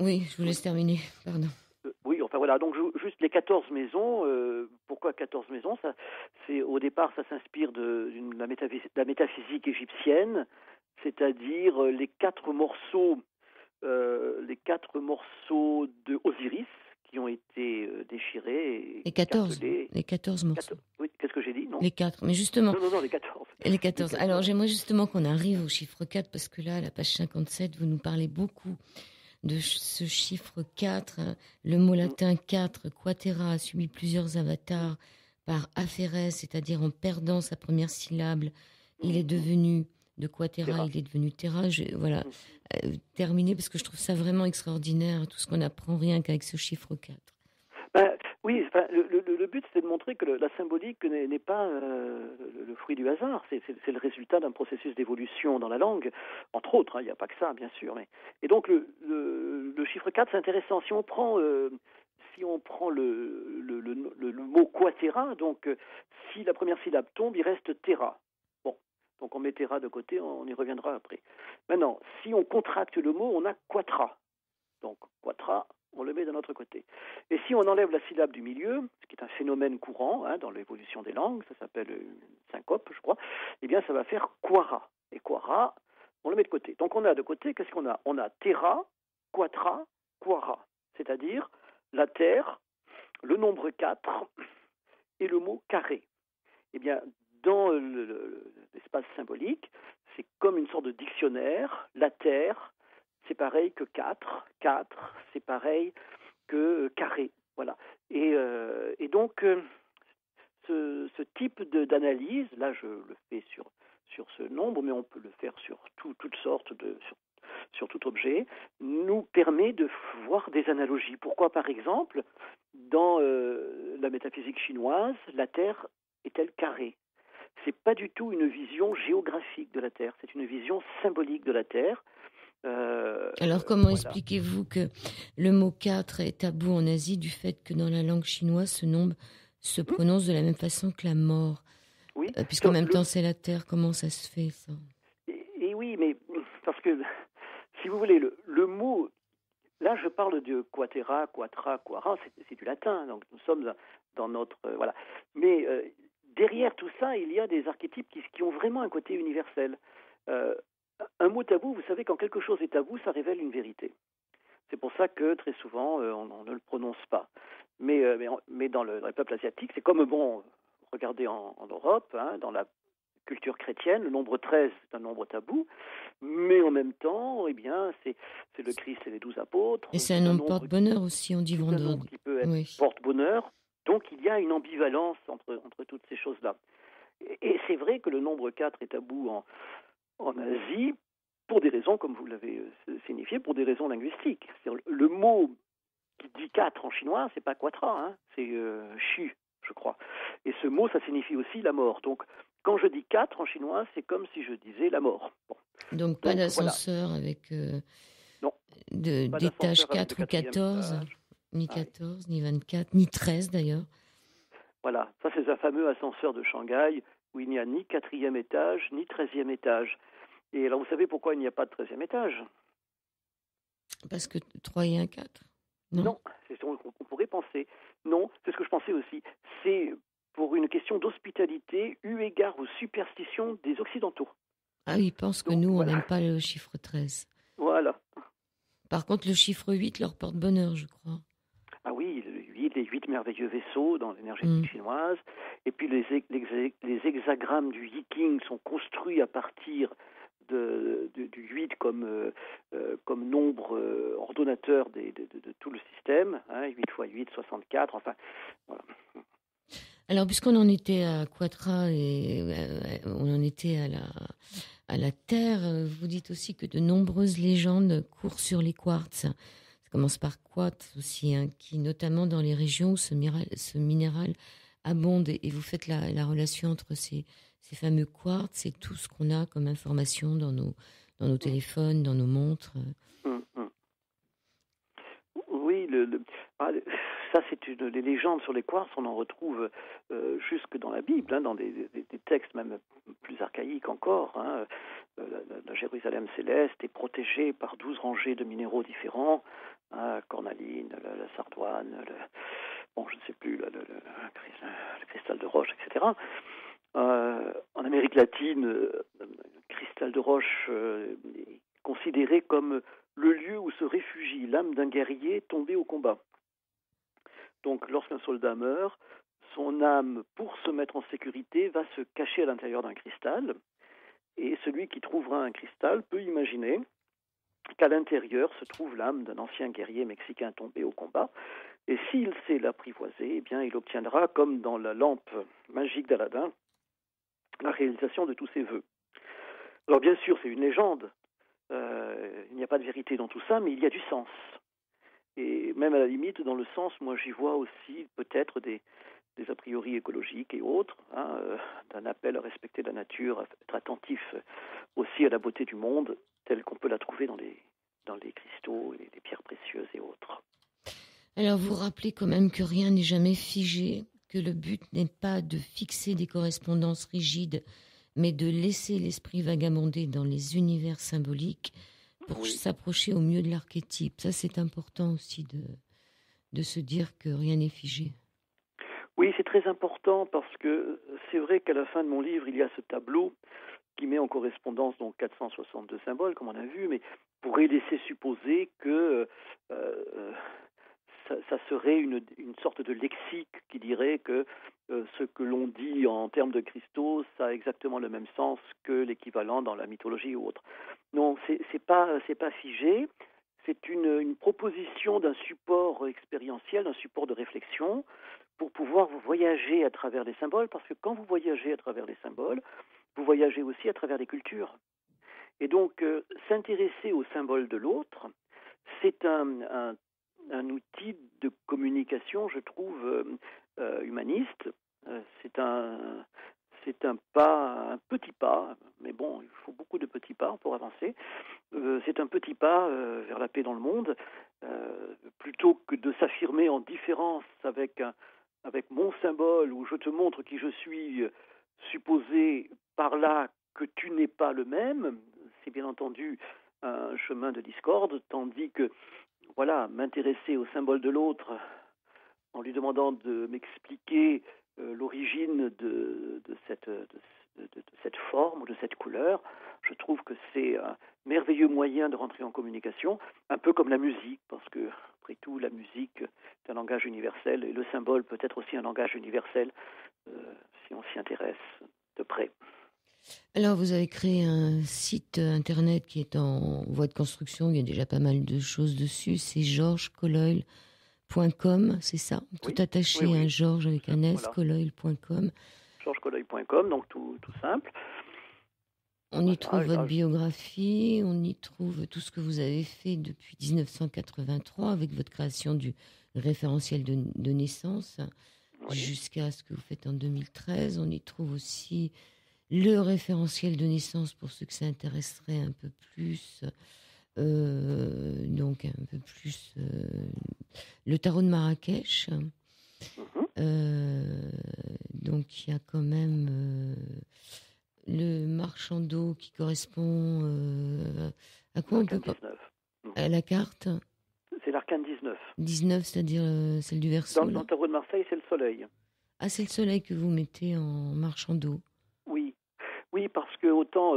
Oui, je vous laisse terminer, pardon. Euh, oui, enfin voilà, donc juste les 14 maisons, euh, pourquoi 14 maisons? Ça, c'est Au départ, ça s'inspire de, de, la métaphysique, de, la métaphysique égyptienne, c'est-à-dire euh, les quatre morceaux, euh, les quatre morceaux de Osiris qui ont été euh, déchirés. Et les 14, les 14 morceaux. 14, oui, qu'est-ce que j'ai dit? Non Les 4, mais justement. Non, non, non, les 14. Les 14. Les 14. Alors j'aimerais justement qu'on arrive au chiffre 4 parce que là, à la page 57, vous nous parlez beaucoup de ce chiffre 4. Le mot latin 4, quatera, a subi plusieurs avatars par affaires, c'est-à-dire en perdant sa première syllabe, il est devenu de quatera, terra. il est devenu terra. Je, voilà, euh, terminé parce que je trouve ça vraiment extraordinaire, tout ce qu'on apprend rien qu'avec ce chiffre 4. Ben, oui, enfin, le, le, le, but c'est de montrer que le, la symbolique n'est pas euh, le, fruit du hasard, c'est le résultat d'un processus d'évolution dans la langue, entre autres, il hein, n'y a pas que ça bien sûr. Mais... Et donc le, chiffre 4 c'est intéressant, si on prend, euh, si on prend le, le, mot quatera, donc si la première syllabe tombe, il reste terra. Donc on met terra de côté, on y reviendra après. Maintenant, si on contracte le mot, on a quatra. Donc quatra, on le met de notre côté. Et si on enlève la syllabe du milieu, ce qui est un phénomène courant dans l'évolution des langues, ça s'appelle syncope, je crois, eh bien ça va faire quara. Et quara, on le met de côté. Donc on a de côté, qu'est-ce qu'on a On a terra, quatra, quara, c'est-à-dire la terre, le nombre 4 et le mot carré. Eh bien, dans l'espace symbolique, c'est comme une sorte de dictionnaire, la terre, c'est pareil que 4. 4, c'est pareil que carré. Voilà. Et, euh, donc, euh, ce, type d'analyse, là je le fais sur, sur ce nombre, mais on peut le faire sur tout, toutes sortes de. Sur, tout objet, nous permet de voir des analogies. Pourquoi, par exemple, dans euh, la métaphysique chinoise, la Terre est-elle carrée? C'est pas du tout une vision géographique de la Terre, c'est une vision symbolique de la Terre. Euh, Alors comment voilà. expliquez-vous que le mot 4 est tabou en Asie du fait que dans la langue chinoise ce nombre se prononce mmh. de la même façon que la mort? Oui. Euh, Puisqu'en même le... temps c'est la terre, comment ça se fait ça? Et, et, oui, mais parce que si vous voulez, le, le mot, là je parle de quatera, quatra, quara, c'est du latin, donc nous sommes dans notre... Euh, voilà. Mais euh, derrière tout ça, il y a des archétypes qui, qui ont vraiment un côté universel. Euh, un mot tabou, vous savez, quand quelque chose est tabou, ça révèle une vérité. C'est pour ça que très souvent, euh, on, on, ne le prononce pas. Mais, euh, mais, mais dans, le, dans, les peuples asiatiques, c'est comme, bon, regardez en, en Europe, hein, dans la culture chrétienne, le nombre 13, c'est un nombre tabou, mais en même temps, eh bien, c'est, le Christ et les douze apôtres. Et c'est un nombre porte-bonheur aussi, on dit vendredi. qui peut être oui. porte-bonheur. Donc, il y a une ambivalence entre, entre toutes ces choses-là. Et, et c'est vrai que le nombre 4 est tabou en, en Asie pour des raisons, comme vous l'avez signifié, pour des raisons linguistiques. Le mot qui dit 4 en chinois, c'est pas quatra, hein, c'est euh, chu, je crois. Et ce mot, ça signifie aussi la mort. Donc, quand je dis 4 en chinois, c'est comme si je disais la mort. Donc, pas d'ascenseur avec euh, d'étage 4 ou 14, ni 14, ni 24, ni 13 d'ailleurs. Voilà, ça c'est un fameux ascenseur de Shanghai où il n'y a ni quatrième étage, ni treizième étage. Et alors vous savez pourquoi il n'y a pas de treizième étage? Parce que 3 et 1, 4 Non, non c'est ce qu'on pourrait penser. Non, c'est ce que je pensais aussi. C'est pour une question d'hospitalité eu égard aux superstitions des Occidentaux. Ah, ils pensent que nous, on n'aime pas le chiffre 13. Voilà. Par contre, le chiffre 8 leur porte bonheur, je crois. Oui, le 8, les 8 merveilleux vaisseaux dans l'énergie mm. chinoise. Et puis les, les, hexagrammes du Yiking sont construits à partir de, du 8 comme, euh, euh, comme nombre euh, ordonnateur de, tout le système. Hein, 8 x 8, 64. Enfin, voilà. Alors, puisqu'on en était à Quatra et on en était à la, à la Terre. Vous dites aussi que de nombreuses légendes courent sur les quartz. Ça commence par quartz aussi, hein, qui notamment dans les régions où ce, minéral, abonde, et vous faites la, relation entre ces, fameux quartz et tout ce qu'on a comme information dans nos, dans nos téléphones, dans nos montres. Hum, hum. Oui, le, ah, ça, c'est une, les légendes sur les quartz, on en retrouve euh, jusque dans la Bible, hein, dans des, textes même plus archaïques encore. Hein. Euh, la, Jérusalem céleste est protégée par douze rangées de minéraux différents, hein, cornaline, la, sardoine, bon, je ne sais plus, le, cristal de roche, etc. Euh, en Amérique latine, le cristal de roche est considéré comme le lieu où se réfugie l'âme d'un guerrier tombé au combat. Donc lorsqu'un soldat meurt, son âme, pour se mettre en sécurité, va se cacher à l'intérieur d'un cristal. Et celui qui trouvera un cristal peut imaginer qu'à l'intérieur se trouve l'âme d'un ancien guerrier mexicain tombé au combat. Et s'il sait l'apprivoiser, eh bien, il obtiendra, comme dans la lampe magique d'Aladin, la réalisation de tous ses voeux. Alors bien sûr, c'est une légende. Euh, il n'y a pas de vérité dans tout ça, mais il y a du sens. Et même à la limite, dans le sens, moi j'y vois aussi peut-être des, des a priori écologiques et autres, hein, euh, d'un appel à respecter la nature, à être attentif aussi à la beauté du monde, telle qu'on peut la trouver dans les, dans les cristaux les pierres précieuses et autres. Alors vous rappelez quand même que rien n'est jamais figé, que le but n'est pas de fixer des correspondances rigides, mais de laisser l'esprit vagabonder dans les univers symboliques pour s'approcher au mieux de l'archétype. Ça, c'est important aussi de, de se dire que rien n'est figé. Oui, c'est très important parce que c'est vrai qu'à la fin de mon livre, il y a ce tableau qui met en correspondance donc 462 symboles, comme on a vu, mais pourrait laisser supposer que euh, ça, serait une, sorte de lexique qui dirait que euh, ce que l'on dit en termes de cristaux, ça a exactement le même sens que l'équivalent dans la mythologie ou autre. Non, c'est pas pas figé. C'est une, une, proposition d'un support expérientiel, d'un support de réflexion pour pouvoir voyager à travers les symboles, parce que quand vous voyagez à travers les symboles, vous voyagez aussi à travers les cultures. Et donc, euh, s'intéresser aux symboles de l'autre, c'est un, outil de communication, je trouve, euh, euh, humaniste. c'est un, c'est un pas, un petit pas, mais bon, il faut beaucoup de petits pas pour avancer. c'est un petit pas vers la paix dans le monde, plutôt que de s'affirmer en différence avec avec mon symbole où je te montre qui je suis, supposé par là que tu n'es pas le même, c'est bien entendu un chemin de discorde, tandis que, voilà, m'intéresser au symbole de l'autre en lui demandant de m'expliquer euh, l'origine de, cette, forme ou de cette couleur, je trouve que c'est un merveilleux moyen de rentrer en communication, un peu comme la musique, parce que, après tout, la musique est un langage universel et le symbole peut être aussi un langage universel euh, si on s'y intéresse de près. Alors, vous avez créé un site internet qui est en voie de construction, il y a déjà pas mal de choses dessus, c'est georgescolloil.com, c'est ça? Tout attaché à un Georges avec un S, colloil.com georgescolloy.com, donc tout, tout simple. On y trouve votre biographie, on y trouve tout ce que vous avez fait depuis 1983 avec votre création du référentiel de, naissance. jusqu'à ce que vous faites en 2013. On y trouve aussi le référentiel de naissance pour ceux que ça intéresserait un peu plus. Euh, donc un peu plus euh, le tarot de Marrakech. Mhm. Euh, donc il y a quand même le marchand d'eau qui correspond à quoi on peut pas à la carte? C'est l'arcane 19. 19, c'est-à-dire celle du verso. Dans, dans le tarot de Marseille, c'est le soleil. Ah, c'est le soleil que vous mettez en marchand d'eau. Oui, parce que autant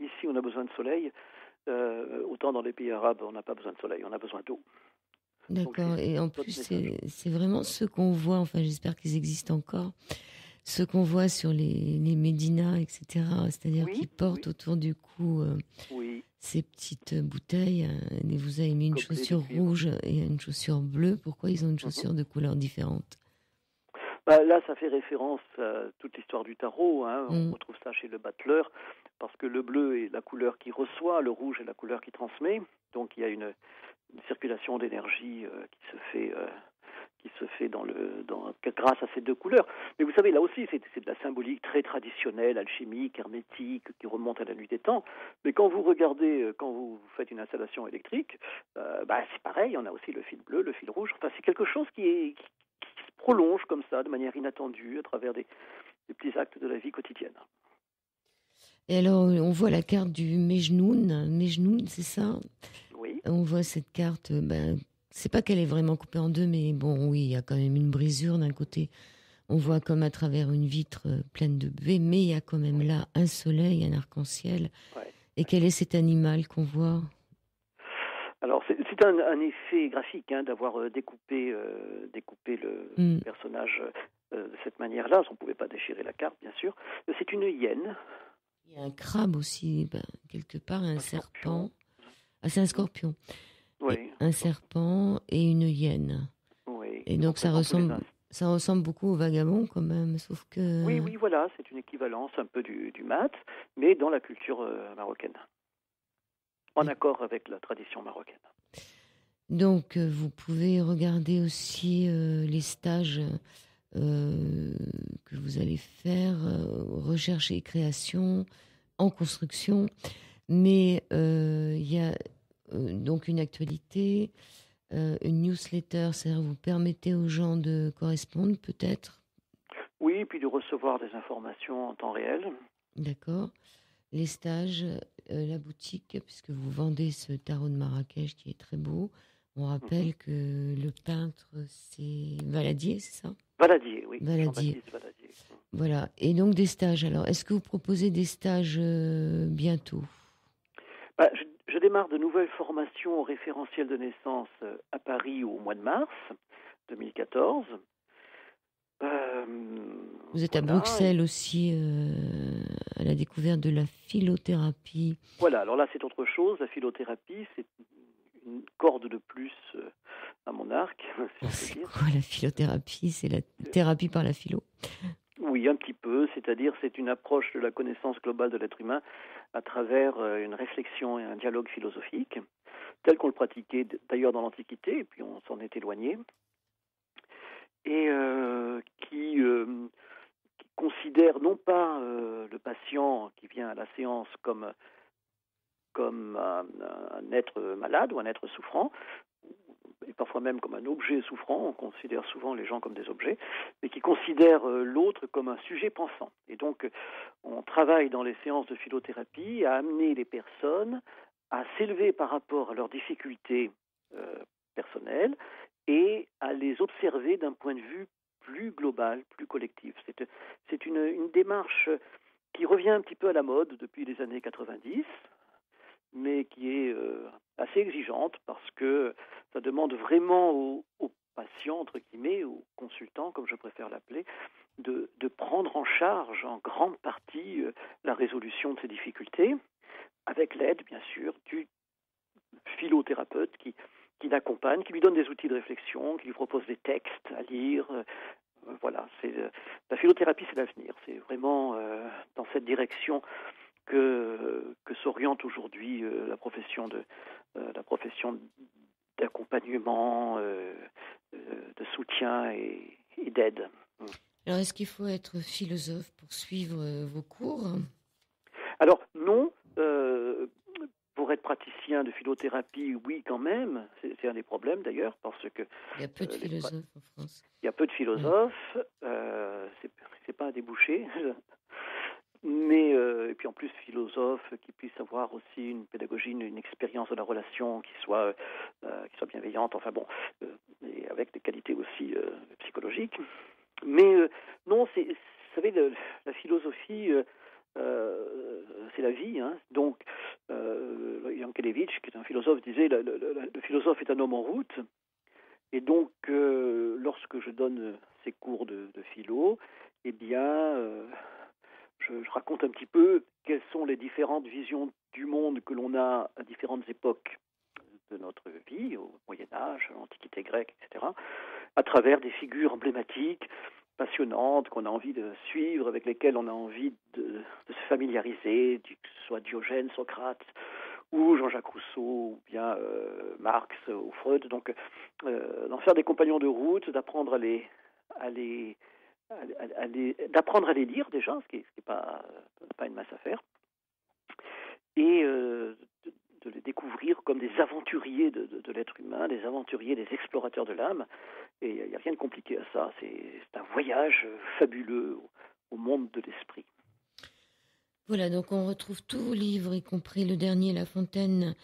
ici on a besoin de soleil, euh, autant dans les pays arabes, on n'a pas besoin de soleil, on a besoin d'eau. D'accord, et en plus, c'est vraiment ce qu'on voit, enfin j'espère qu'ils existent encore, ce qu'on voit sur les, les médinas, etc. C'est-à-dire qu'ils portent autour du cou euh, ces petites bouteilles. Euh, et vous avez mis une chaussure rouge et une chaussure bleue. Pourquoi ils ont une mhm. chaussure de couleur différente bah, Là, ça fait référence à toute l'histoire du tarot. Hein. On mm. retrouve ça chez le battleur parce que le bleu est la couleur qui reçoit, le rouge est la couleur qui transmet. Donc il y a une, circulation d'énergie euh, qui se fait euh, qui se fait dans le dans, grâce à ces deux couleurs. Mais vous savez, là aussi, c'est, de la symbolique très traditionnelle, alchimique, hermétique, qui remonte à la nuit des temps. Mais quand vous regardez, euh, quand vous faites une installation électrique, bah, c'est pareil, on a aussi le fil bleu, le fil rouge. Enfin, c'est quelque chose qui, est, prolonge comme ça, de manière inattendue, à travers des, des petits actes de la vie quotidienne. Et alors, on voit la carte du Mejnoun. Mejnoun, c'est ça? Oui. On voit cette carte. Ben, c'est pas qu'elle est vraiment coupée en deux, mais bon, oui, il y a quand même une brisure d'un côté. On voit comme à travers une vitre euh, pleine de baies, mais il y a quand même là un soleil, un arc-en-ciel. Et quel est cet animal qu'on voit? Alors c'est un, effet graphique hein, d'avoir euh, découpé, euh, découpé le hmm. personnage de cette manière-là. On ne pouvait pas déchirer la carte, bien sûr. C'est une hyène il y a un crabe aussi, ben, quelque part, un, serpent. Ah, c'est un scorpion. Oui. Un serpent et une hyène. Oui. Et donc ça ressemble, ça ressemble beaucoup au vagabond quand même, sauf que. Oui, oui, voilà, c'est une équivalence un peu du, du mat, mais dans la culture euh, marocaine, en accord avec la tradition marocaine. Donc euh, vous pouvez regarder aussi euh, les stages euh, que vous allez faire, euh, recherche et création en construction. Mais il y a donc une actualité, une newsletter, c'est-à-dire vous permettez aux gens de correspondre peut-être? Oui, puis de recevoir des informations en temps réel. D'accord. Les stages, la boutique, puisque vous vendez ce tarot de Marrakech qui est très beau. On rappelle mhm. que le peintre, c'est Valadier, c'est ça? Valadier, oui. Valadier. Voilà. Et donc des stages. Alors, est-ce que vous proposez des stages euh, bientôt? Bah, je, démarre de nouvelles formations au référentiel de naissance euh, à Paris au mois de mars 2014. Euh, vous êtes à Bruxelles aussi à la découverte de la philothérapie. Voilà, alors là c'est autre chose. La philothérapie, c'est une corde de plus à mon arc. c'est quoi la philothérapie C'est la thérapie par la philo Oui, un petit peu. C'est-à-dire, c'est une approche de la connaissance globale de l'être humain à travers euh, une réflexion et un dialogue philosophique, tel qu'on le pratiquait d'ailleurs dans l'Antiquité, et puis on s'en est éloigné, et euh, qui, euh, qui, considère non pas le patient qui vient à la séance comme comme un, être malade ou un être souffrant, et parfois même comme un objet souffrant, on considère souvent les gens comme des objets, mais qui considèrent euh, l'autre comme un sujet pensant. Et donc, on travaille dans les séances de philothérapie à amener les personnes à s'élever par rapport à leurs difficultés euh, personnelles et à les observer d'un point de vue plus global, plus collectif. C'est une, démarche qui revient un petit peu à la mode depuis les années 90, mais qui est euh, assez exigeante parce que ça demande vraiment aux, patients, entre guillemets, aux consultants, comme je préfère l'appeler, de, de, prendre en charge en grande partie euh, la résolution de ces difficultés, avec l'aide, bien sûr, du philothérapeute qui, qui l'accompagne, qui lui donne des outils de réflexion, qui lui propose des textes à lire. Euh, voilà, c'est la philothérapie, c'est l'avenir. C'est vraiment dans cette direction que, que s'oriente aujourd'hui euh, la profession de euh, la profession d'accompagnement, euh, de soutien et, d'aide. Alors, est-ce qu'il faut être philosophe pour suivre euh, vos cours? Alors, non. Euh, pour être praticien de philothérapie, oui, quand même. C'est un des problèmes d'ailleurs, parce que. Il y a peu de philosophes en France. Il y a peu de philosophes. c'est pas un débouché. mais et puis en plus philosophe qui puisse avoir aussi une pédagogie, une, expérience de la relation qui soit qui soit bienveillante. Enfin bon, et avec des qualités aussi psychologiques. Mais euh, non, c'est, vous savez, la philosophie, euh, euh, c'est la vie. Hein. Donc, euh, Yankelevitch, qui est un philosophe, disait le, le, philosophe est un homme en route. Et donc, lorsque je donne ces cours de, philo, eh bien, je, je, raconte un petit peu quelles sont les différentes visions du monde que l'on a à différentes époques de notre vie, au Moyen Âge, à l'Antiquité grecque, etc., à travers des figures emblématiques, passionnantes, qu'on a envie de suivre, avec lesquelles on a envie de se familiariser, que ce soit Diogène, Socrate, ou Jean-Jacques Rousseau, ou bien euh, Marx ou Freud. Donc, euh, d'en faire des compagnons de route, d'apprendre à les, à les, d'apprendre à les lire déjà, ce qui n'est pas, une masse à faire, et euh, de, les découvrir comme des aventuriers de, de, l'être humain, des aventuriers, des explorateurs de l'âme. Et il n'y a rien de compliqué à ça. C'est un voyage fabuleux au monde de l'esprit. Voilà, donc on retrouve tous vos livres, y compris le dernier, La Fontaine,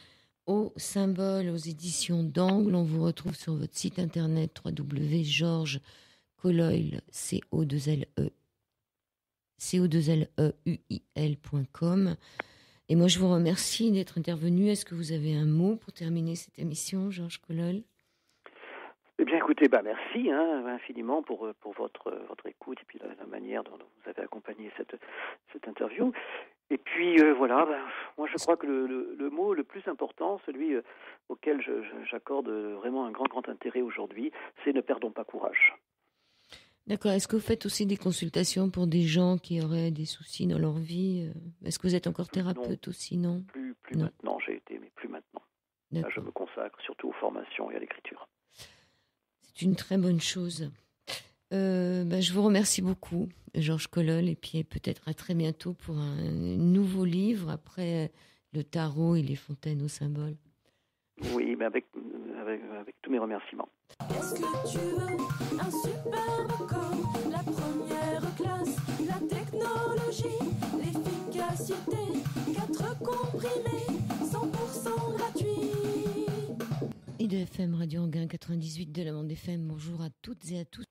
au symbole, aux éditions d'Angle. On vous retrouve sur votre site internet www.georgescoloil, c o 2 l e c o 2 l u i l.com. Et moi, je vous remercie d'être intervenu. Est-ce que vous avez un mot pour terminer cette émission, Georges Colol eh bien, écoutez, bah, merci hein, infiniment pour, pour votre, votre écoute et puis la, la manière dont vous avez accompagné cette, cette interview. Et puis, euh, voilà, bah, moi, je crois que le, le, le, mot le plus important, celui euh, auquel j'accorde vraiment un grand, grand intérêt aujourd'hui, c'est ne perdons pas courage. D'accord. Est-ce que vous faites aussi des consultations pour des gens qui auraient des soucis dans leur vie Est-ce que vous êtes encore thérapeute non, aussi, non Plus, plus non. maintenant, j'ai été, mais plus maintenant. Là, je me consacre surtout aux formations et à l'écriture. C'est une très bonne chose. Euh, ben, je vous remercie beaucoup, Georges Collol, et puis peut-être à très bientôt pour un nouveau livre après le tarot et les fontaines au symbole. Oui, mais avec, avec, avec tous mes remerciements. Est-ce que tu veux un superbe corps La première classe, la technologie, l'efficacité, quatre comprimés, 100% gratuit. Et de FM Radio Anguin 98 de la bande FM, bonjour à toutes et à tous.